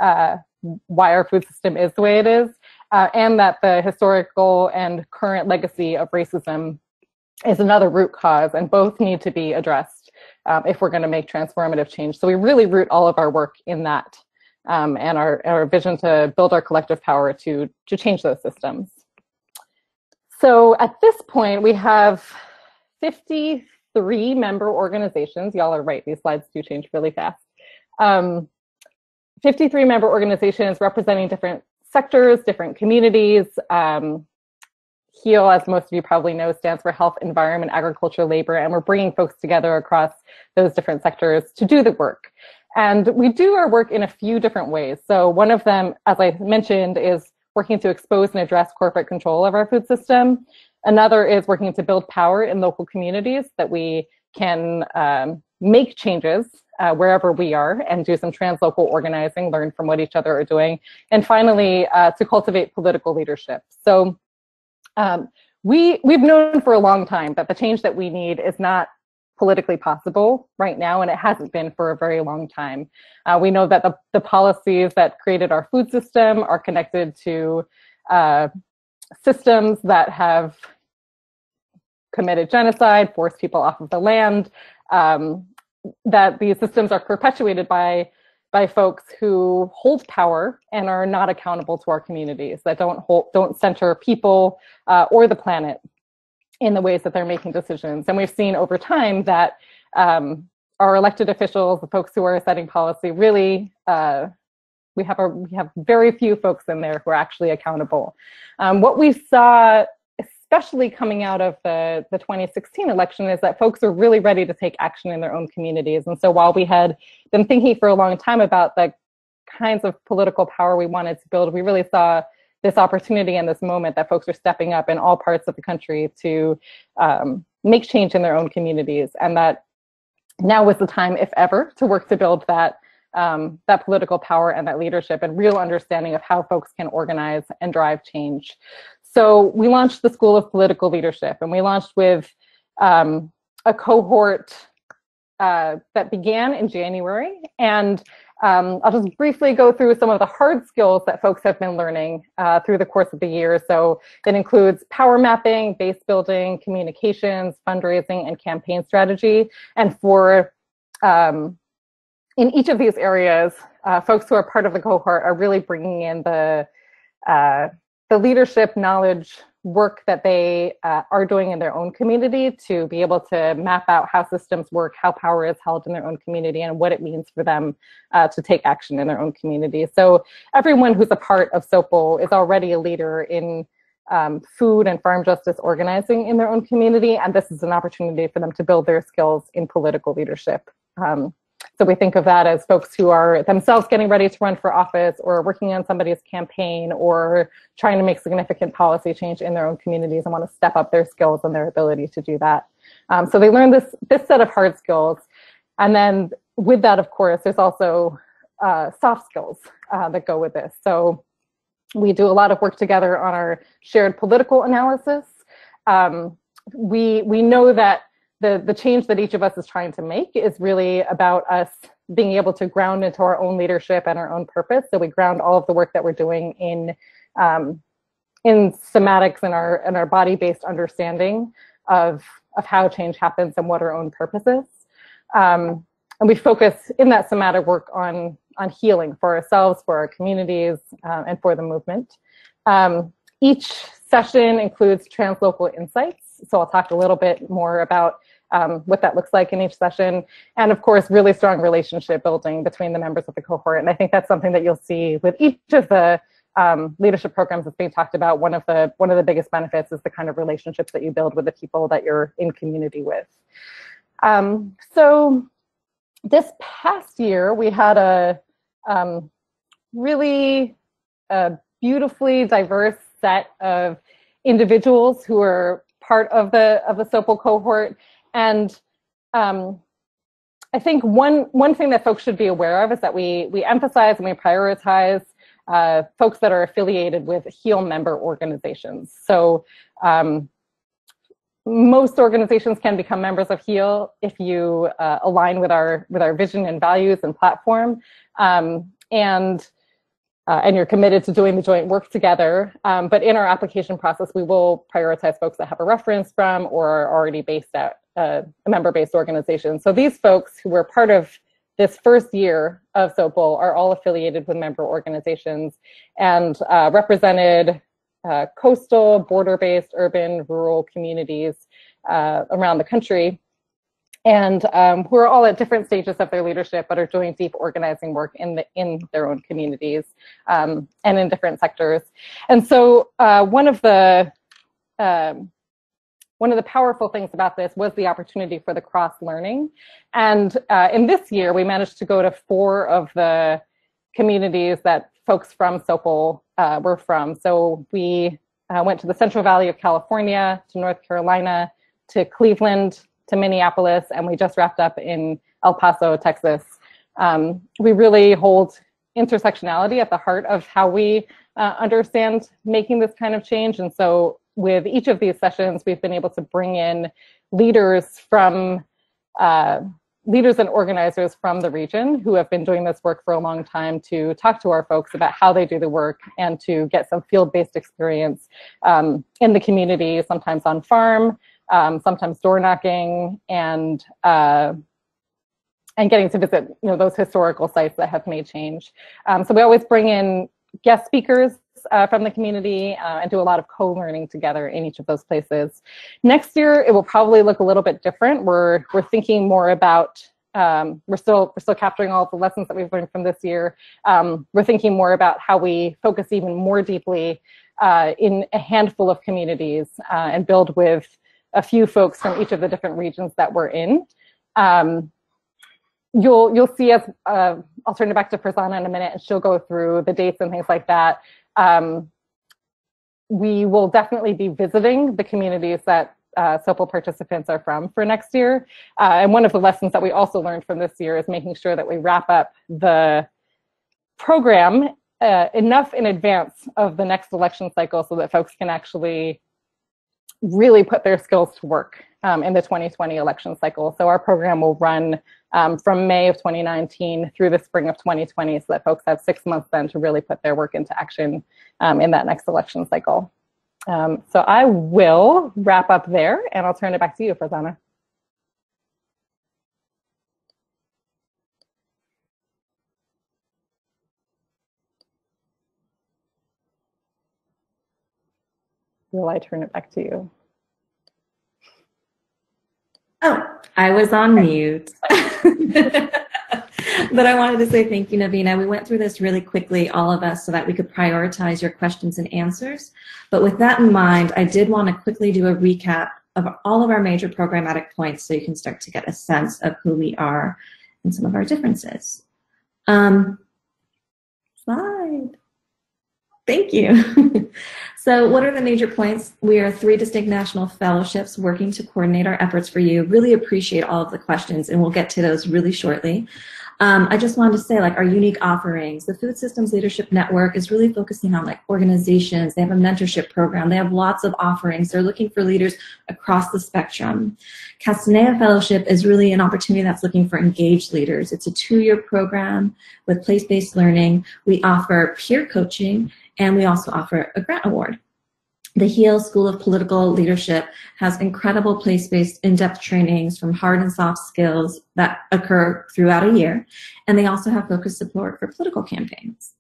uh, why our food system is the way it is, uh, and that the historical and current legacy of racism is another root cause, and both need to be addressed um, if we're going to make transformative change. So we really root all of our work in that um, and our, our vision to build our collective power to, to change those systems. So at this point, we have 53 member organizations. Y'all are right, these slides do change really fast. Um, 53 member organizations representing different sectors, different communities. Um, HEAL, as most of you probably know, stands for Health, Environment, Agriculture, Labor, and we're bringing folks together across those different sectors to do the work. And we do our work in a few different ways. So one of them, as I mentioned, is working to expose and address corporate control of our food system. Another is working to build power in local communities that we can um, make changes uh, wherever we are and do some translocal organizing, learn from what each other are doing. And finally, uh, to cultivate political leadership. So um, we, we've known for a long time that the change that we need is not politically possible right now, and it hasn't been for a very long time. Uh, we know that the, the policies that created our food system are connected to uh, systems that have committed genocide, forced people off of the land, um, that these systems are perpetuated by by folks who hold power and are not accountable to our communities that don't hold, don't center people uh, or the planet in the ways that they're making decisions. And we've seen over time that um, our elected officials, the folks who are setting policy, really uh, we have a we have very few folks in there who are actually accountable. Um, what we saw, especially coming out of the the 2016 election, is that folks are really ready to take action in their own communities. And so while we had been thinking for a long time about the kinds of political power we wanted to build, we really saw this opportunity and this moment that folks are stepping up in all parts of the country to um, make change in their own communities and that now was the time if ever to work to build that um, that political power and that leadership and real understanding of how folks can organize and drive change so we launched the school of political leadership and we launched with um, a cohort uh, that began in january and um, I'll just briefly go through some of the hard skills that folks have been learning uh, through the course of the year. So it includes power mapping, base building, communications, fundraising, and campaign strategy. And for um, in each of these areas, uh, folks who are part of the cohort are really bringing in the uh, the leadership knowledge work that they uh, are doing in their own community to be able to map out how systems work, how power is held in their own community, and what it means for them uh, to take action in their own community. So everyone who's a part of SOPL is already a leader in um, food and farm justice organizing in their own community, and this is an opportunity for them to build their skills in political leadership. Um, so we think of that as folks who are themselves getting ready to run for office or working on somebody's campaign or trying to make significant policy change in their own communities and want to step up their skills and their ability to do that. Um, so they learn this, this set of hard skills. And then with that, of course, there's also uh, soft skills uh, that go with this. So we do a lot of work together on our shared political analysis. Um, we, we know that the the change that each of us is trying to make is really about us being able to ground into our own leadership and our own purpose. So we ground all of the work that we're doing in um, in somatics and our and our body based understanding of of how change happens and what our own purpose is. Um, and we focus in that somatic work on on healing for ourselves, for our communities, um, and for the movement. Um, each session includes translocal insights. So I'll talk a little bit more about um, what that looks like in each session. And of course, really strong relationship building between the members of the cohort. And I think that's something that you'll see with each of the um, leadership programs that's being talked about. One of the one of the biggest benefits is the kind of relationships that you build with the people that you're in community with. Um, so this past year, we had a um, really uh, beautifully diverse set of individuals who are part of the of the SOPL cohort and um, I think one one thing that folks should be aware of is that we we emphasize and we prioritize uh, folks that are affiliated with HEAL member organizations. So um, most organizations can become members of HEAL if you uh, align with our with our vision and values and platform, um, and uh, and you're committed to doing the joint work together. Um, but in our application process, we will prioritize folks that have a reference from or are already based at uh, a member-based organization. So these folks who were part of this first year of SOPL are all affiliated with member organizations and uh, represented uh, coastal, border-based, urban, rural communities uh, around the country, and um, who are all at different stages of their leadership, but are doing deep organizing work in the in their own communities um, and in different sectors. And so, uh, one of the um, one of the powerful things about this was the opportunity for the cross learning. And uh, in this year, we managed to go to four of the communities that folks from SOPL uh, were from. So we uh, went to the Central Valley of California, to North Carolina, to Cleveland, to Minneapolis, and we just wrapped up in El Paso, Texas. Um, we really hold intersectionality at the heart of how we uh, understand making this kind of change. And so with each of these sessions, we've been able to bring in leaders from uh, leaders and organizers from the region who have been doing this work for a long time to talk to our folks about how they do the work and to get some field-based experience um, in the community, sometimes on farm, um, sometimes door knocking, and uh, and getting to visit you know those historical sites that have made change. Um, so we always bring in guest speakers uh, from the community uh, and do a lot of co-learning together in each of those places. Next year, it will probably look a little bit different. We're, we're thinking more about um, we're still we're still capturing all the lessons that we've learned from this year. Um, we're thinking more about how we focus even more deeply uh, in a handful of communities uh, and build with a few folks from each of the different regions that we're in. Um, you'll you'll see us. Uh, I'll turn it back to Farzana in a minute, and she'll go through the dates and things like that. Um, we will definitely be visiting the communities that uh, SOPL participants are from for next year. Uh, and one of the lessons that we also learned from this year is making sure that we wrap up the program uh, enough in advance of the next election cycle so that folks can actually really put their skills to work um, in the 2020 election cycle. So our program will run um, from May of 2019 through the spring of 2020 so that folks have six months then to really put their work into action um, in that next election cycle. Um, so I will wrap up there and I'll turn it back to you, Farzana. Will I turn it back to you? Oh, I was on mute. *laughs* but I wanted to say thank you, Navina. We went through this really quickly, all of us, so that we could prioritize your questions and answers. But with that in mind, I did want to quickly do a recap of all of our major programmatic points so you can start to get a sense of who we are and some of our differences. Um, slide. Thank you. *laughs* so what are the major points? We are three distinct national fellowships working to coordinate our efforts for you. Really appreciate all of the questions and we'll get to those really shortly. Um, I just wanted to say like our unique offerings. The Food Systems Leadership Network is really focusing on like organizations. They have a mentorship program. They have lots of offerings. They're looking for leaders across the spectrum. Castanea Fellowship is really an opportunity that's looking for engaged leaders. It's a two-year program with place-based learning. We offer peer coaching and we also offer a grant award. The HEAL School of Political Leadership has incredible place-based in-depth trainings from hard and soft skills that occur throughout a year, and they also have focused support for political campaigns.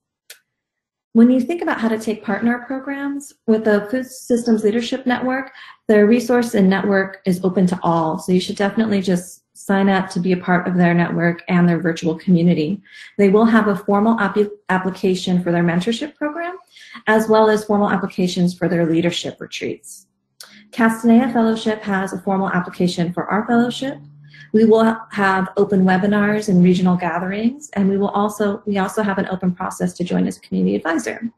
When you think about how to take part in our programs, with the Food Systems Leadership Network, the resource and network is open to all, so you should definitely just sign up to be a part of their network and their virtual community. They will have a formal application for their mentorship program, as well as formal applications for their leadership retreats. Castanea Fellowship has a formal application for our fellowship. We will have open webinars and regional gatherings, and we will also we also have an open process to join as a community advisor.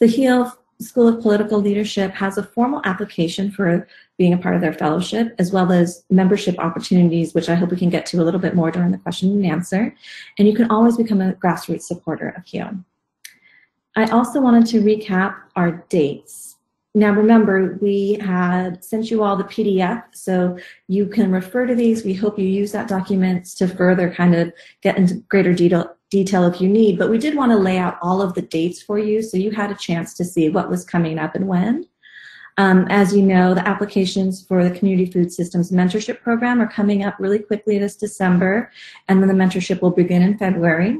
The HEAL School of Political Leadership has a formal application for being a part of their fellowship, as well as membership opportunities, which I hope we can get to a little bit more during the question and answer. And you can always become a grassroots supporter of HEAL. I also wanted to recap our dates. Now remember, we had sent you all the PDF, so you can refer to these. We hope you use that document to further kind of get into greater detail, detail if you need, but we did want to lay out all of the dates for you so you had a chance to see what was coming up and when. Um, as you know, the applications for the Community Food Systems Mentorship Program are coming up really quickly this December, and then the mentorship will begin in February.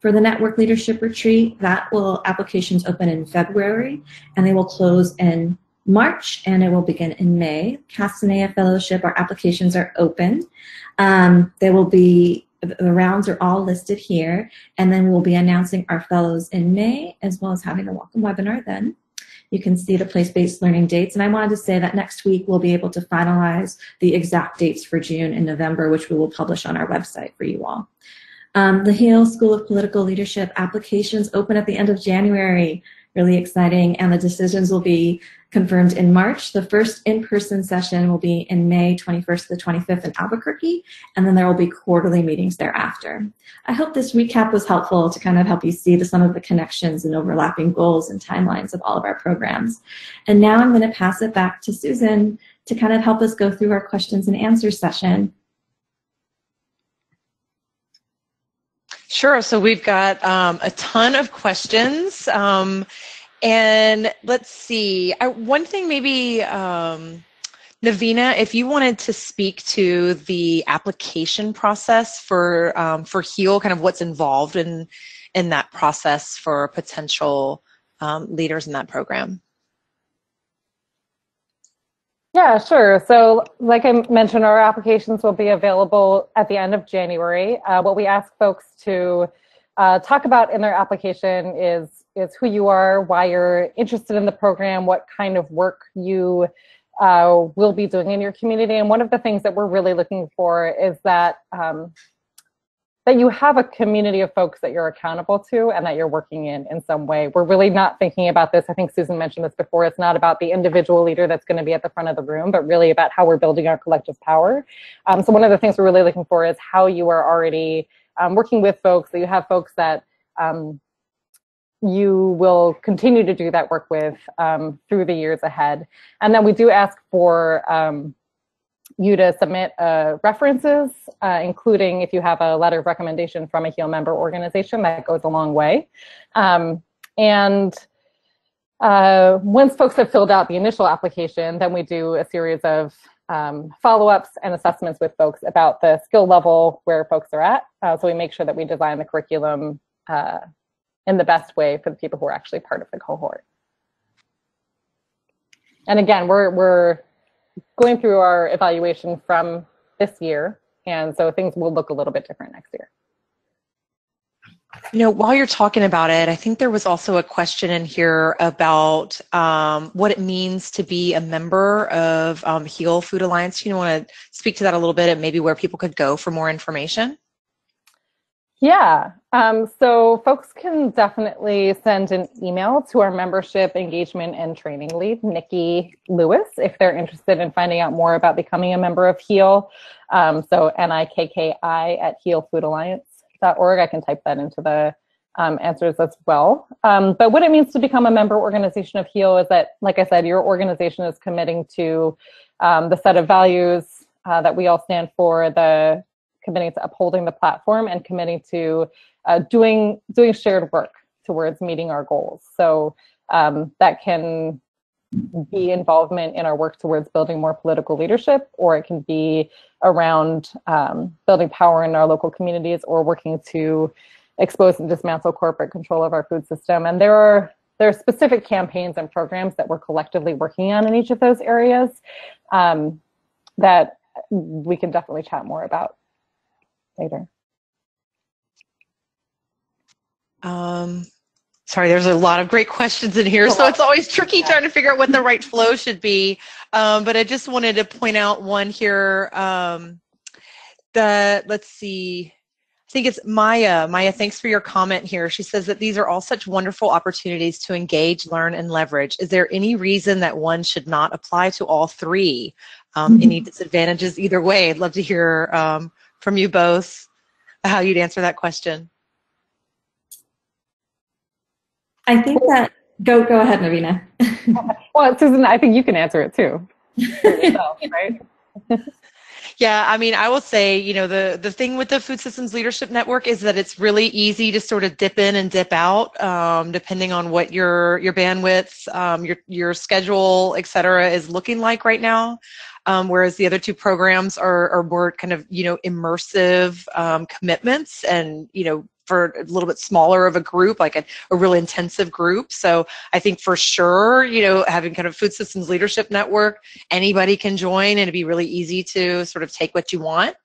For the Network Leadership Retreat, that will applications open in February, and they will close in March, and it will begin in May. Castanea Fellowship, our applications are open. Um, there will be the rounds are all listed here, and then we'll be announcing our fellows in May, as well as having a welcome webinar then. You can see the place-based learning dates. And I wanted to say that next week we'll be able to finalize the exact dates for June and November, which we will publish on our website for you all. Um, the HEAL School of Political Leadership applications open at the end of January. Really exciting. And the decisions will be confirmed in March. The first in-person session will be in May 21st to the 25th in Albuquerque, and then there will be quarterly meetings thereafter. I hope this recap was helpful to kind of help you see the, some of the connections and overlapping goals and timelines of all of our programs. And now I'm going to pass it back to Susan to kind of help us go through our questions and answers session. Sure. So we've got um, a ton of questions. Um, and let's see, I, one thing maybe, um, Navina, if you wanted to speak to the application process for um, for HEAL, kind of what's involved in in that process for potential um, leaders in that program. Yeah, sure. So, like I mentioned, our applications will be available at the end of January. Uh, what we ask folks to uh, talk about in their application is is who you are, why you're interested in the program, what kind of work you uh, will be doing in your community. And one of the things that we're really looking for is that um, that you have a community of folks that you're accountable to and that you're working in in some way. We're really not thinking about this. I think Susan mentioned this before. It's not about the individual leader that's going to be at the front of the room, but really about how we're building our collective power. Um, so one of the things we're really looking for is how you are already um, working with folks, that you have folks that um, you will continue to do that work with um, through the years ahead. And then we do ask for um, you to submit uh, references, uh, including if you have a letter of recommendation from a HEAL member organization, that goes a long way. Um, and uh, once folks have filled out the initial application, then we do a series of um, follow-ups and assessments with folks about the skill level where folks are at. Uh, so we make sure that we design the curriculum uh, in the best way for the people who are actually part of the cohort. And again, we're, we're going through our evaluation from this year, and so things will look a little bit different next year. You know, while you're talking about it, I think there was also a question in here about um, what it means to be a member of um, HEAL Food Alliance. You want to speak to that a little bit and maybe where people could go for more information? Yeah, um, so folks can definitely send an email to our membership engagement and training lead, Nikki Lewis, if they're interested in finding out more about becoming a member of HEAL. Um, so N-I-K-K-I at healfoodalliance.org. I can type that into the um, answers as well. Um, but what it means to become a member organization of HEAL is that, like I said, your organization is committing to um, the set of values uh, that we all stand for, the committing to upholding the platform and committing to uh, doing doing shared work towards meeting our goals. So um, that can be involvement in our work towards building more political leadership, or it can be around um, building power in our local communities, or working to expose and dismantle corporate control of our food system. And there are there are specific campaigns and programs that we're collectively working on in each of those areas um, that we can definitely chat more about later. Um, sorry, there's a lot of great questions in here, so it's always tricky trying to figure out what the right flow should be. Um, but I just wanted to point out one here. Um, the let's see. I think it's Maya. Maya, thanks for your comment here. She says that these are all such wonderful opportunities to engage, learn, and leverage. Is there any reason that one should not apply to all three? Um, mm-hmm. Any disadvantages either way? I'd love to hear um, from you both how you'd answer that question. I think that go go ahead, Navina. *laughs* well, Susan, I think you can answer it too. *laughs* Yourself, right? Yeah, I mean, I will say, you know, the the thing with the Food Systems Leadership Network is that it's really easy to sort of dip in and dip out, um, depending on what your your bandwidth, um, your your schedule, et cetera, is looking like right now. Um, whereas the other two programs are, are more kind of you know immersive um, commitments and you know for a little bit smaller of a group, like a, a really intensive group. So I think for sure, you know, having kind of food systems leadership network, anybody can join and it'd be really easy to sort of take what you want.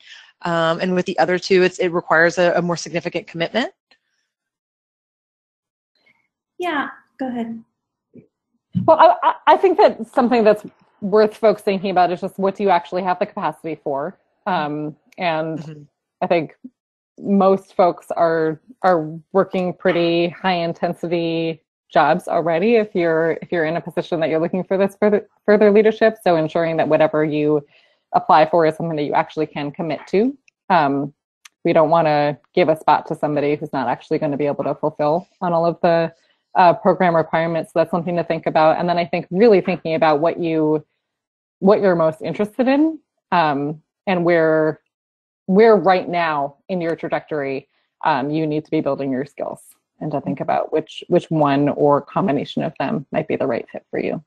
Um, and with the other two, it's, it requires a, a more significant commitment. Yeah, go ahead. Well, I, I think that something that's worth folks thinking about is just what do you actually have the capacity for? Um, and mm-hmm. I think most folks are are working pretty high intensity jobs already if you're if you're in a position that you're looking for this further further leadership. So ensuring that whatever you apply for is something that you actually can commit to. Um, we don't want to give a spot to somebody who's not actually going to be able to fulfill on all of the uh, program requirements. So that's something to think about. And then i think really thinking about what you what you're most interested in um, and where where right now in your trajectory um, you need to be building your skills and to think about which which one or combination of them might be the right fit for you.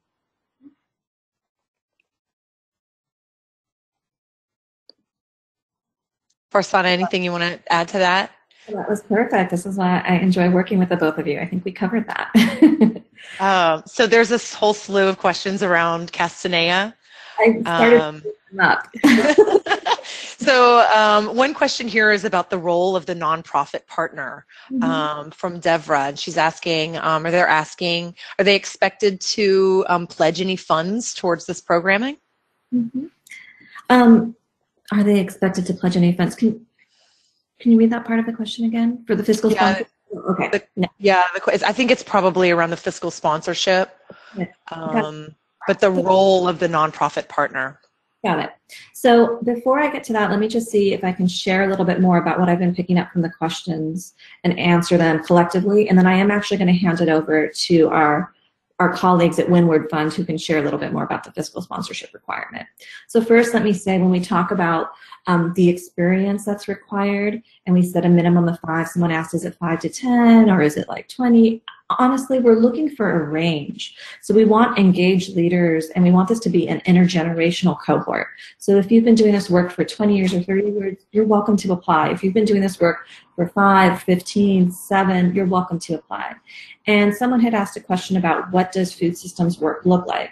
Farzana, anything you want to add to that? That was perfect. This is why I enjoy working with the both of you. I think we covered that. *laughs* um, so there's this whole slew of questions around Castanea. I started um, up. *laughs* so um, one question here is about the role of the nonprofit partner mm-hmm. um, from Devra, and she's asking, um, or they're asking, are they expected to um, pledge any funds towards this programming? Mm-hmm. Um, are they expected to pledge any funds? Can Can you read that part of the question again for the fiscal yeah, sponsor? Okay. The, no. Yeah, the, I think it's probably around the fiscal sponsorship, yeah. But the role of the nonprofit partner. Got it. So before I get to that, let me just see if I can share a little bit more about what I've been picking up from the questions and answer them collectively. And then I am actually going to hand it over to our our colleagues at Windward Fund who can share a little bit more about the fiscal sponsorship requirement. So first, let me say when we talk about um, the experience that's required, and we set a minimum of five, someone asked, is it five to 10 or is it like 20? honestly, we're looking for a range. So we want engaged leaders and we want this to be an intergenerational cohort. So if you've been doing this work for 20 years or 30 years, you're welcome to apply. If you've been doing this work for 5, 15, 7, you're welcome to apply. And someone had asked a question about what does food systems work look like?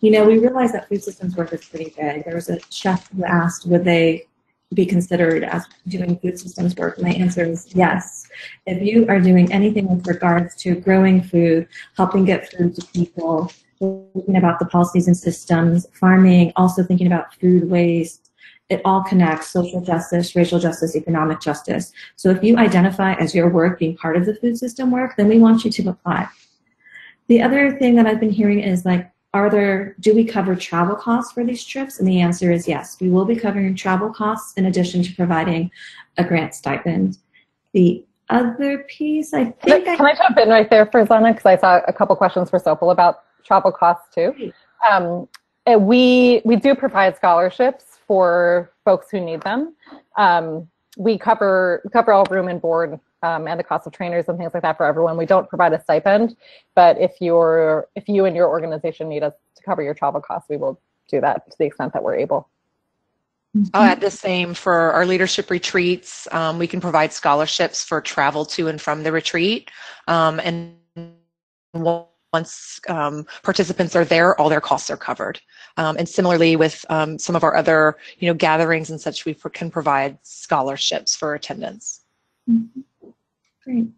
You know, we realize that food systems work is pretty big. There was a chef who asked, would they be considered as doing food systems work? My answer is yes. If you are doing anything with regards to growing food, helping get food to people, thinking about the policies and systems, farming, also thinking about food waste, it all connects social justice, racial justice, economic justice. So if you identify as your work being part of the food system work, then we want you to apply. The other thing that I've been hearing is like, are there, do we cover travel costs for these trips? And the answer is yes. We will be covering travel costs in addition to providing a grant stipend. The other piece, I think. Can I, can I jump in right there Farzana? Because I saw a couple questions for SOPL about travel costs too. Um, we we do provide scholarships for folks who need them. Um, we cover cover all room and board um, and the cost of trainers and things like that for everyone. We don't provide a stipend, but if you're if you and your organization need us to cover your travel costs, we will do that to the extent that we're able. I'll add the same for our leadership retreats. Um, we can provide scholarships for travel to and from the retreat. Um, and once um, participants are there, all their costs are covered. Um, and similarly with um, some of our other you know, gatherings and such, we can provide scholarships for attendance. Mm-hmm. Great.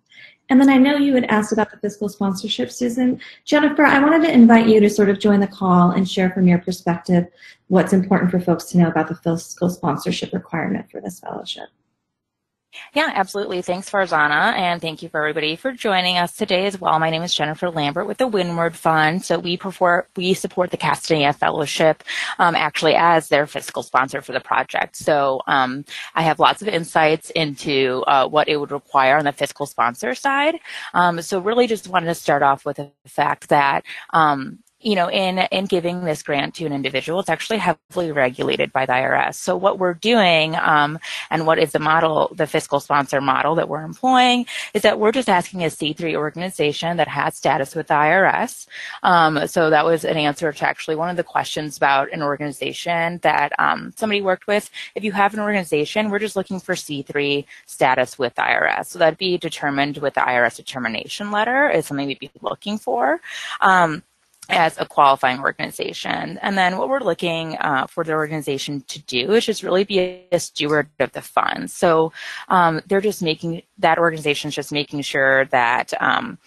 And then I know you had asked about the fiscal sponsorship, Susan. Jennifer, I wanted to invite you to sort of join the call and share from your perspective what's important for folks to know about the fiscal sponsorship requirement for this fellowship. Yeah, absolutely. Thanks, Farzana, and thank you for everybody for joining us today as well. My name is Jennifer Lambert with the Windward Fund. So we perform, we support the Castanea Fellowship, um, actually as their fiscal sponsor for the project. So um, I have lots of insights into uh, what it would require on the fiscal sponsor side. Um, so really, just wanted to start off with the fact that um, you know, in, in giving this grant to an individual, it's actually heavily regulated by the IRS. So what we're doing, um, and what is the model, the fiscal sponsor model that we're employing, is that we're just asking a C3 organization that has status with the IRS. Um, so that was an answer to actually one of the questions about an organization that um, somebody worked with. If you have an organization, we're just looking for C3 status with the IRS. So that'd be determined with the IRS determination letter is something we'd be looking for. Um, as a qualifying organization. And then what we're looking uh, for the organization to do is just really be a steward of the funds. So um, they're just making that organization is just making sure that um,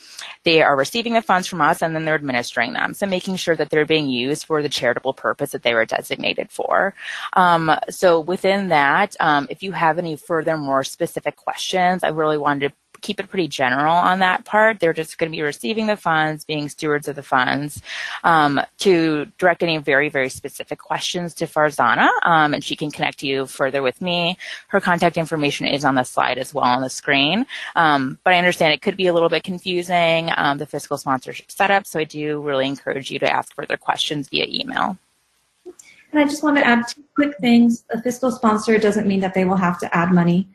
they are receiving the funds from us and then they're administering them. So making sure that they're being used for the charitable purpose that they were designated for. Um, so within that, um, if you have any further more specific questions, I really wanted to keep it pretty general on that part. They're just going to be receiving the funds, being stewards of the funds. Um, to direct any very, very specific questions to Farzana, um, and she can connect you further with me. Her contact information is on the slide as well on the screen. Um, but I understand it could be a little bit confusing, um, the fiscal sponsorship setup, so I do really encourage you to ask further questions via email. And I just want to add two quick things. A fiscal sponsor doesn't mean that they will have to add money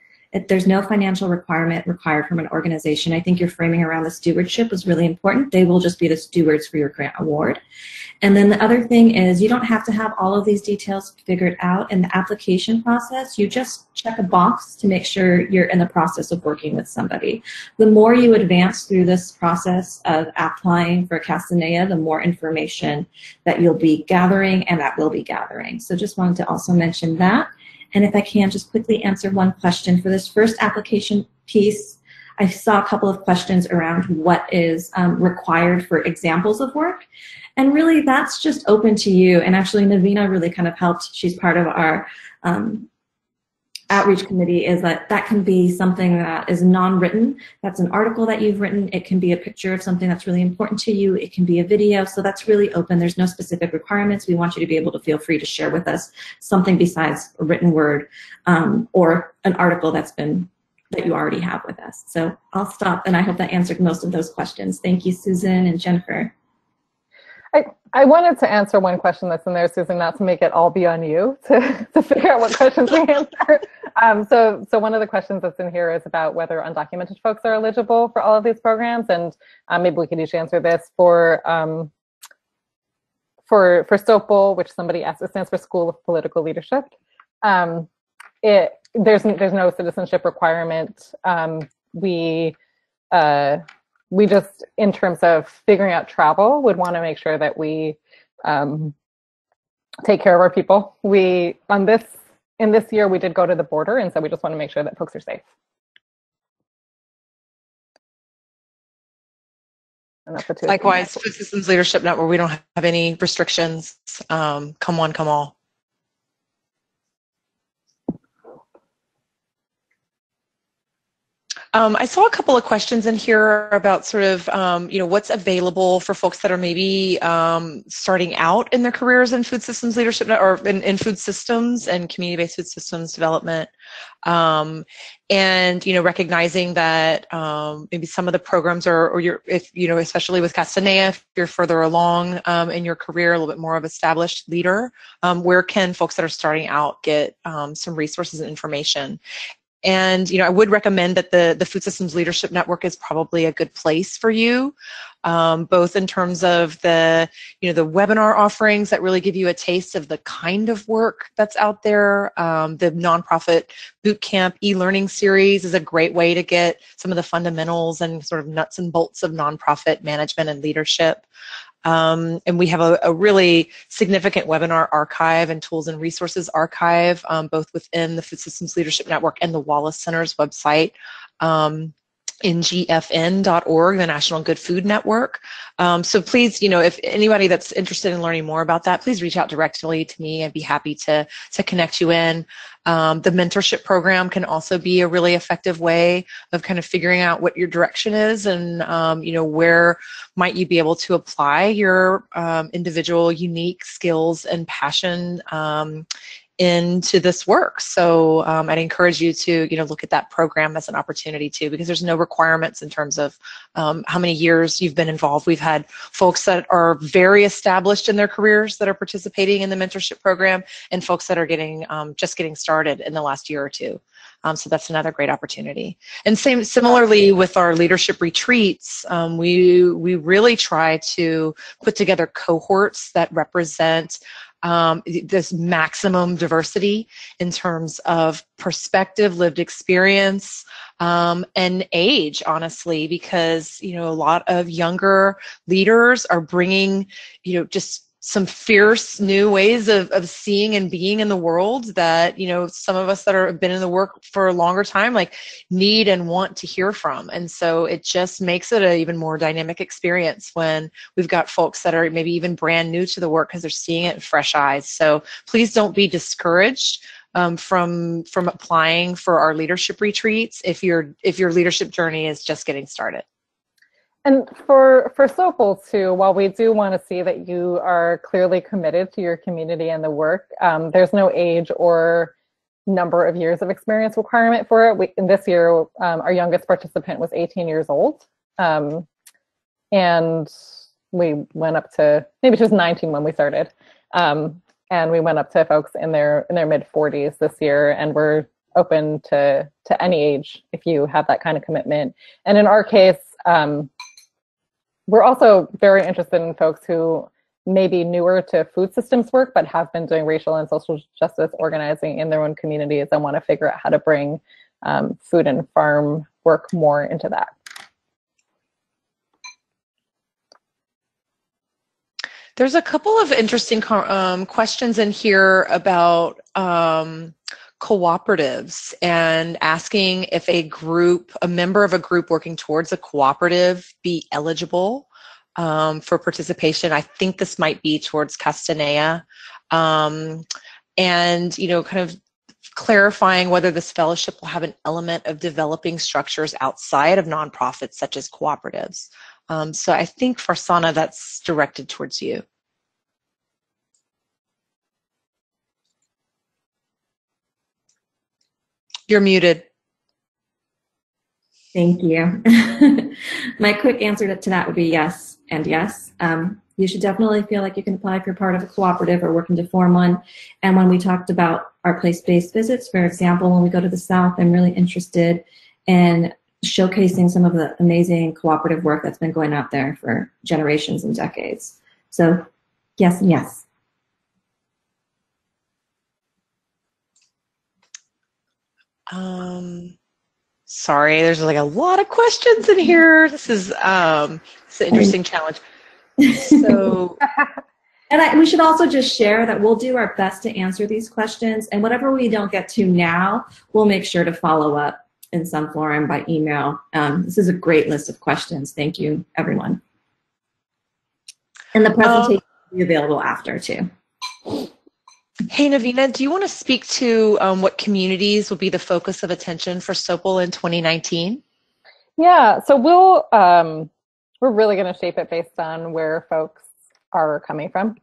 there's no financial requirement required from an organization, I think your framing around the stewardship was really important. They will just be the stewards for your grant award. And then the other thing is you don't have to have all of these details figured out in the application process. You just check a box to make sure you're in the process of working with somebody. The more you advance through this process of applying for Castanea, the more information that you'll be gathering and that will be gathering. So just wanted to also mention that. And if I can just quickly answer one question for this first application piece, I saw a couple of questions around what is um, required for examples of work. And really that's just open to you. And actually Navina really kind of helped. She's part of our um, outreach committee is that that can be something that is non-written. That's an article that you've written. It can be a picture of something that's really important to you. It can be a video. So that's really open. There's no specific requirements. We want you to be able to feel free to share with us something besides a written word um, or an article that's been that you already have with us. So I'll stop and I hope that answered most of those questions. Thank you, Susan and Jennifer. I, wanted to answer one question that's in there, Susan, not to make it all be on you to, *laughs* to figure out what questions we answer. Um, so, so one of the questions that's in here is about whether undocumented folks are eligible for all of these programs, and um, maybe we could each answer this for um, for for SOPL, which somebody asked. It stands for School of Political Leadership. Um, it there's there's no citizenship requirement. Um, we uh, we just, in terms of figuring out travel, would want to make sure that we um, take care of our people. We, on this, in this year, we did go to the border, and so we just want to make sure that folks are safe. Likewise, Food Systems Leadership Network, we don't have any restrictions. Um, come one, come all. Um, I saw a couple of questions in here about sort of, um, you know, what's available for folks that are maybe um, starting out in their careers in food systems leadership or in, in food systems and community-based food systems development. Um, and, you know, recognizing that um, maybe some of the programs are, or you're, if, you know, especially with Castanea, if you're further along um, in your career, a little bit more of established leader, where can folks that are starting out get some resources and information? And you know, I would recommend that the the Food Systems Leadership Network is probably a good place for you, um, both in terms of the you know the webinar offerings that really give you a taste of the kind of work that's out there. Um, the nonprofit bootcamp e-learning series is a great way to get some of the fundamentals and sort of nuts and bolts of nonprofit management and leadership. Um, and we have a, a, really significant webinar archive and tools and resources archive, um, both within the Food Systems Leadership Network and the Wallace Center's website. Um, ngfn.org, the National Good Food Network. Um, so please, you know, if anybody that's interested in learning more about that, please reach out directly to me. I'd be happy to to connect you in. Um, the mentorship program can also be a really effective way of kind of figuring out what your direction is and um, you know where might you be able to apply your um, individual unique skills and passion um, into this work. So um, I'd encourage you to, you know, look at that program as an opportunity too, because there's no requirements in terms of um, how many years you've been involved. We've had folks that are very established in their careers that are participating in the mentorship program, and folks that are getting um, just getting started in the last year or two. Um, so that's another great opportunity. And same similarly with our leadership retreats, um, we we really try to put together cohorts that represent um, this maximum diversity in terms of perspective, lived experience, um, and age, honestly, because, you know, a lot of younger leaders are bringing, you know, just some fierce new ways of, of seeing and being in the world that you know some of us that are been in the work for a longer time like need and want to hear from. And so it just makes it an even more dynamic experience when we've got folks that are maybe even brand new to the work because they're seeing it in fresh eyes. So please don't be discouraged um, from from applying for our leadership retreats if your if your leadership journey is just getting started and for for SOPL too, while we do want to see that you are clearly committed to your community and the work, um, there's no age or number of years of experience requirement for it. We, this year, um, our youngest participant was 18 years old, um, and we went up to maybe she was 19 when we started, um, and we went up to folks in their in their mid 40s this year, and we're open to to any age if you have that kind of commitment. And in our case. We're also very interested in folks who may be newer to food systems work, but have been doing racial and social justice organizing in their own communities and want to figure out how to bring um, food and farm work more into that. There's a couple of interesting um, questions in here about um, cooperatives and asking if a group, a member of a group working towards a cooperative be eligible um, for participation. I think this might be towards Castanea. Um, and, you know, kind of clarifying whether this fellowship will have an element of developing structures outside of nonprofits such as cooperatives. Um, so I think Farzana, that's directed towards you. You're muted. Thank you. *laughs* My quick answer to that would be yes and yes. Um, you should definitely feel like you can apply if you're part of a cooperative or working to form one. And when we talked about our place-based visits, for example, when we go to the South, I'm really interested in showcasing some of the amazing cooperative work that's been going out there for generations and decades. So yes and yes. Um, sorry, there's like a lot of questions in here. This is um, it's an interesting challenge. So. *laughs* And I, we should also just share that we'll do our best to answer these questions. And whatever we don't get to now, we'll make sure to follow up in some forum by email. Um, this is a great list of questions. Thank you, everyone. And the presentation um, will be available after, too. Hey, Navina, do you want to speak to um, what communities will be the focus of attention for SOPL in 2019? Yeah, so we'll um, we're really going to shape it based on where folks are coming from,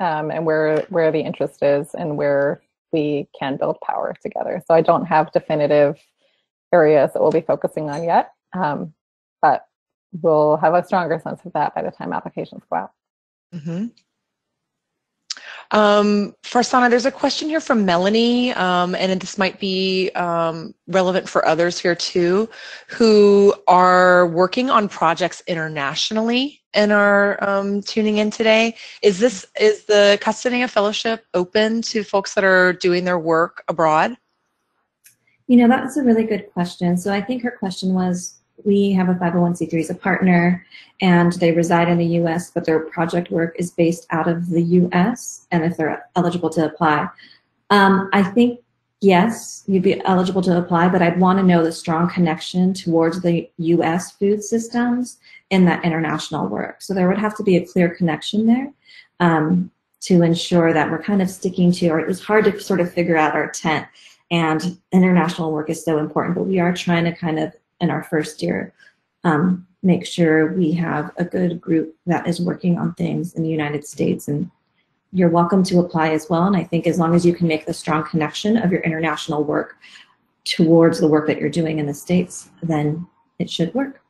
um, and where where the interest is, and where we can build power together. So I don't have definitive areas that we'll be focusing on yet, um, but we'll have a stronger sense of that by the time applications go out. Mm-hmm. Um, Farzana, there's a question here from Melanie, um, and this might be um, relevant for others here too, who are working on projects internationally and are um, tuning in today. Is this is the Castanea Fellowship open to folks that are doing their work abroad? You know, that's a really good question. So I think her question was we have a 501c3 as a partner and they reside in the US, but their project work is based out of the US and if they're eligible to apply. Um, I think yes, you'd be eligible to apply, but I'd want to know the strong connection towards the U.S. food systems in that international work. So there would have to be a clear connection there um, to ensure that we're kind of sticking to, or it was hard to sort of figure out our tent. And international work is so important, but we are trying to kind of, in our first year, um, make sure we have a good group that is working on things in the United States and you're welcome to apply as well. And I think as long as you can make the strong connection of your international work towards the work that you're doing in the States, then it should work.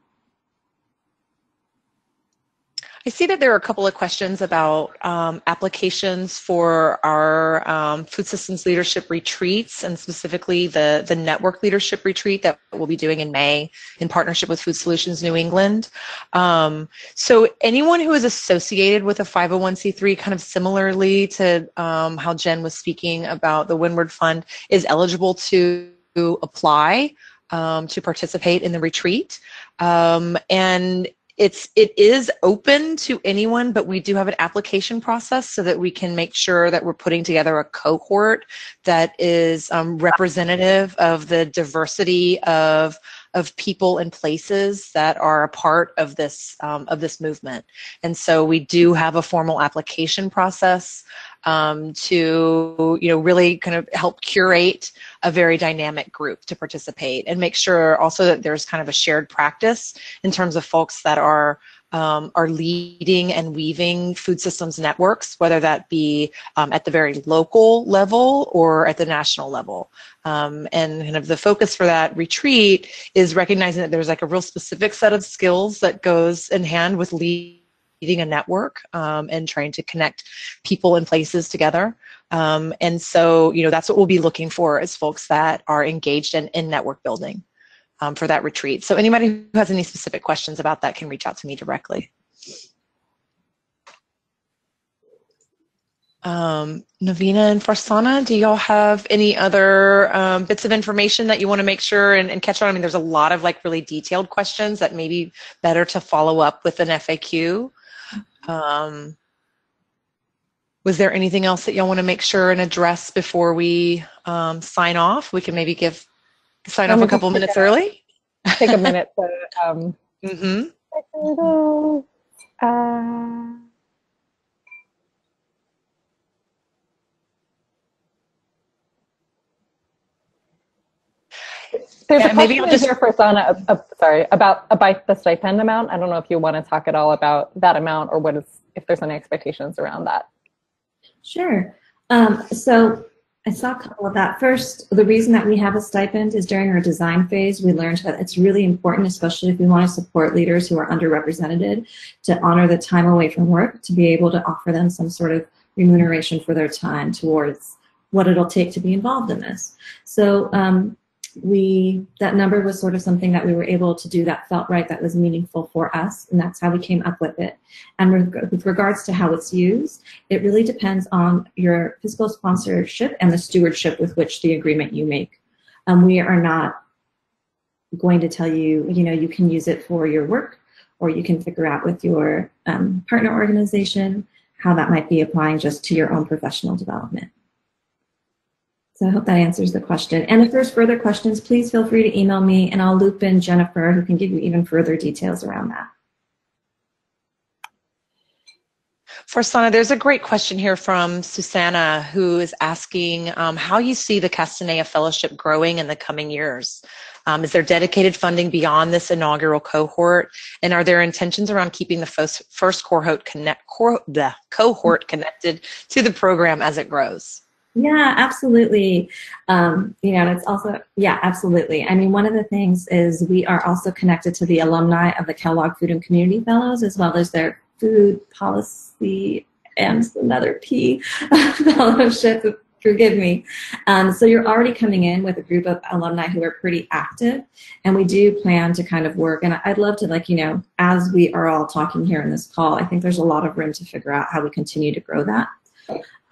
I see that there are a couple of questions about um, applications for our um, food systems leadership retreats and specifically the, the network leadership retreat that we'll be doing in May in partnership with Food Solutions New England. Um, so anyone who is associated with a 501c3 kind of similarly to um, how Jen was speaking about the Windward Fund is eligible to apply um, to participate in the retreat. Um, and it's it is open to anyone but we do have an application process so that we can make sure that we're putting together a cohort that is um, representative of the diversity of of people and places that are a part of this um, of this movement. And so we do have a formal application process um, to you know really kind of help curate a very dynamic group to participate and make sure also that there's kind of a shared practice in terms of folks that are um, are leading and weaving food systems networks, whether that be um, at the very local level or at the national level. Um, and kind of the focus for that retreat is recognizing that there's like a real specific set of skills that goes in hand with leading leading a network um, and trying to connect people and places together. Um, and so, you know, that's what we'll be looking for as folks that are engaged in, in network building um, for that retreat. So anybody who has any specific questions about that can reach out to me directly. Um, Navina and Farzana, do y'all have any other um, bits of information that you want to make sure and, and, catch on? I mean, there's a lot of like really detailed questions that may be better to follow up with an FAQ. Um, was there anything else that y'all want to make sure and address before we um, sign off? We can maybe give sign off a couple minutes a, early. take a *laughs* minute to. Um, mm-hmm. Uh, There's yeah, a maybe just here Farzana. Uh, uh, sorry about about the stipend amount. I don't know if you want to talk at all about that amount or what is if there's any expectations around that. Sure. Um, so I saw a couple of that. First, the reason that we have a stipend is during our design phase, we learned that it's really important, especially if we want to support leaders who are underrepresented, to honor the time away from work, to be able to offer them some sort of remuneration for their time towards what it'll take to be involved in this. So um, we that number was sort of something that we were able to do that felt right that was meaningful for us and that's how we came up with it. And with regards to how it's used it really depends on your fiscal sponsorship and the stewardship with which the agreement you make. Um, we are not going to tell you you know you can use it for your work or you can figure out with your um, partner organization how that might be applying just to your own professional development so I hope that answers the question. And if there's further questions, please feel free to email me and I'll loop in Jennifer who can give you even further details around that. Farzana, there's a great question here from Susanna who is asking um, how you see the Castanea Fellowship growing in the coming years. Um, is there dedicated funding beyond this inaugural cohort? And are there intentions around keeping the first, cohort, connect, the cohort connected to the program as it grows? Yeah, absolutely. Um, you know, it's also, yeah, absolutely. I mean, one of the things is we are also connected to the alumni of the Kellogg Food and Community Fellows, as well as their food policy and another P *laughs* fellowship. Forgive me. Um, so you're already coming in with a group of alumni who are pretty active, and we do plan to kind of work. And I'd love to, like, you know, as we are all talking here in this call, I think there's a lot of room to figure out how we continue to grow that.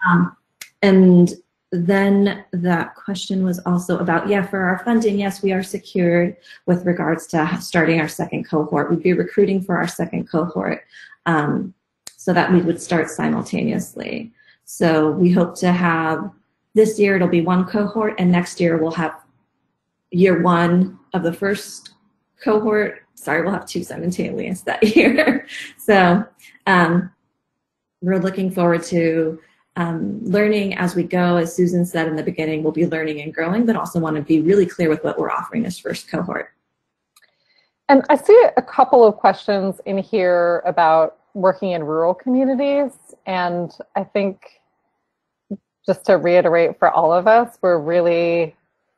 Um, and then that question was also about, yeah, for our funding, yes, we are secured with regards to starting our second cohort. We'd be recruiting for our second cohort um, so that we would start simultaneously. So we hope to have this year it'll be one cohort, and next year we'll have year one of the first cohort. Sorry, we'll have two simultaneous that *laughs* year. so um, we're looking forward to um, learning as we go. As Susan said in the beginning, we'll be learning and growing, but also want to be really clear with what we're offering this first cohort. And I see a couple of questions in here about working in rural communities. And I think just to reiterate for all of us, we're really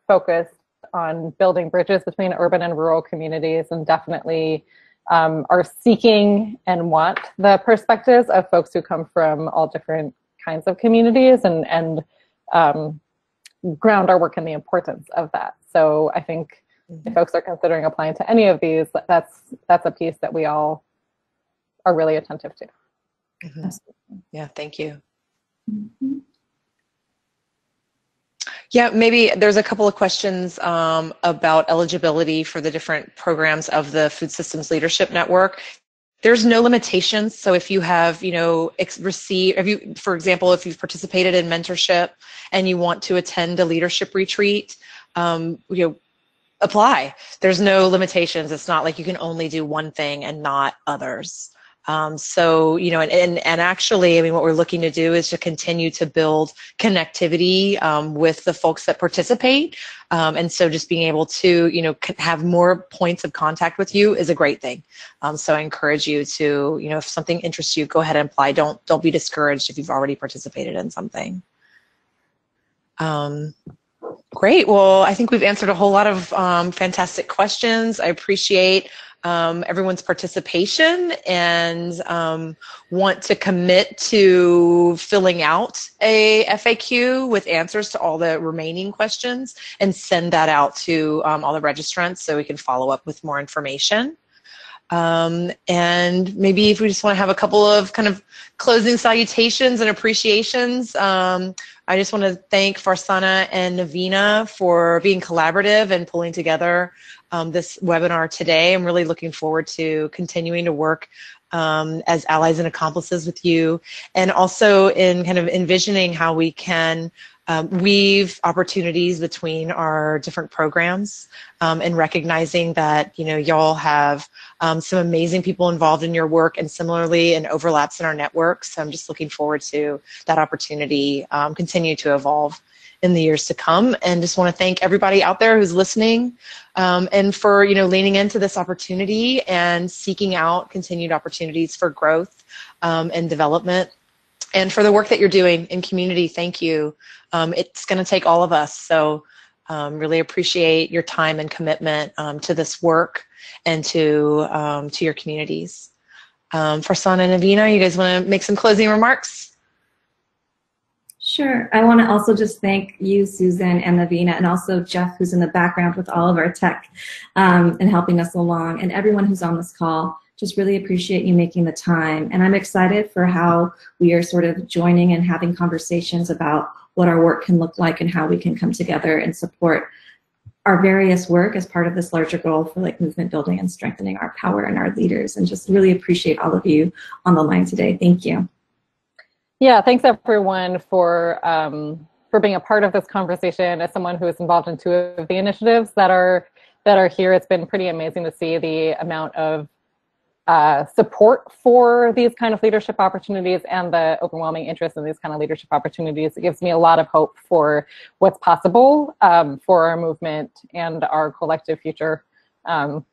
focused on building bridges between urban and rural communities and definitely um, are seeking and want the perspectives of folks who come from all different kinds of communities and, and um, ground our work in the importance of that. So I think mm-hmm. if folks are considering applying to any of these, that's that's a piece that we all are really attentive to. Mm-hmm. Yeah, thank you. Mm-hmm. Yeah, maybe there's a couple of questions um, about eligibility for the different programs of the Food Systems Leadership Network. There's no limitations. So if you have, you know, ex- receive, if you, for example, if you've participated in mentorship and you want to attend a leadership retreat, um, you know, apply. There's no limitations. It's not like you can only do one thing and not others. Um, so, you know, and, and, and, actually, I mean, what we're looking to do is to continue to build connectivity um, with the folks that participate. Um, and so just being able to, you know, have more points of contact with you is a great thing. Um, so I encourage you to, you know, if something interests you, go ahead and apply. Don't, don't be discouraged if you've already participated in something. Um, great. Well, I think we've answered a whole lot of um, fantastic questions. I appreciate um, everyone's participation and um, want to commit to filling out a FAQ with answers to all the remaining questions and send that out to um, all the registrants so we can follow up with more information. Um, and maybe if we just want to have a couple of kind of closing salutations and appreciations, um, I just want to thank Farzana and Navina for being collaborative and pulling together um, this webinar today. I'm really looking forward to continuing to work um, as allies and accomplices with you, and also in kind of envisioning how we can um, weave opportunities between our different programs um, and recognizing that you know y'all have um, some amazing people involved in your work and similarly in overlaps in our network so i'm just looking forward to that opportunity um, continue to evolve in the years to come. And just want to thank everybody out there who's listening um, and for you know leaning into this opportunity and seeking out continued opportunities for growth um, and development. And for the work that you're doing in community, thank you. Um, it's going to take all of us. So um, really appreciate your time and commitment um, to this work and to um, to your communities. Um, Farzana and Navina, you guys want to make some closing remarks? Sure. I want to also just thank you, Susan and Navina, and also Jeff, who's in the background with all of our tech um, and helping us along, and everyone who's on this call. Just really appreciate you making the time. And I'm excited for how we are sort of joining and having conversations about what our work can look like and how we can come together and support our various work as part of this larger goal for like movement building and strengthening our power and our leaders. And just really appreciate all of you on the line today. Thank you. Yeah, thanks everyone for um, for being a part of this conversation. As someone who is involved in two of the initiatives that are that are here, it's been pretty amazing to see the amount of uh, support for these kind of leadership opportunities and the overwhelming interest in these kind of leadership opportunities. It gives me a lot of hope for what's possible um, for our movement and our collective future um,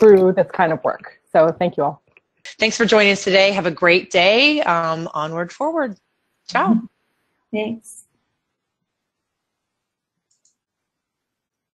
through this kind of work. So thank you all. Thanks for joining us today. Have a great day. Um, onward, forward. Ciao. Thanks.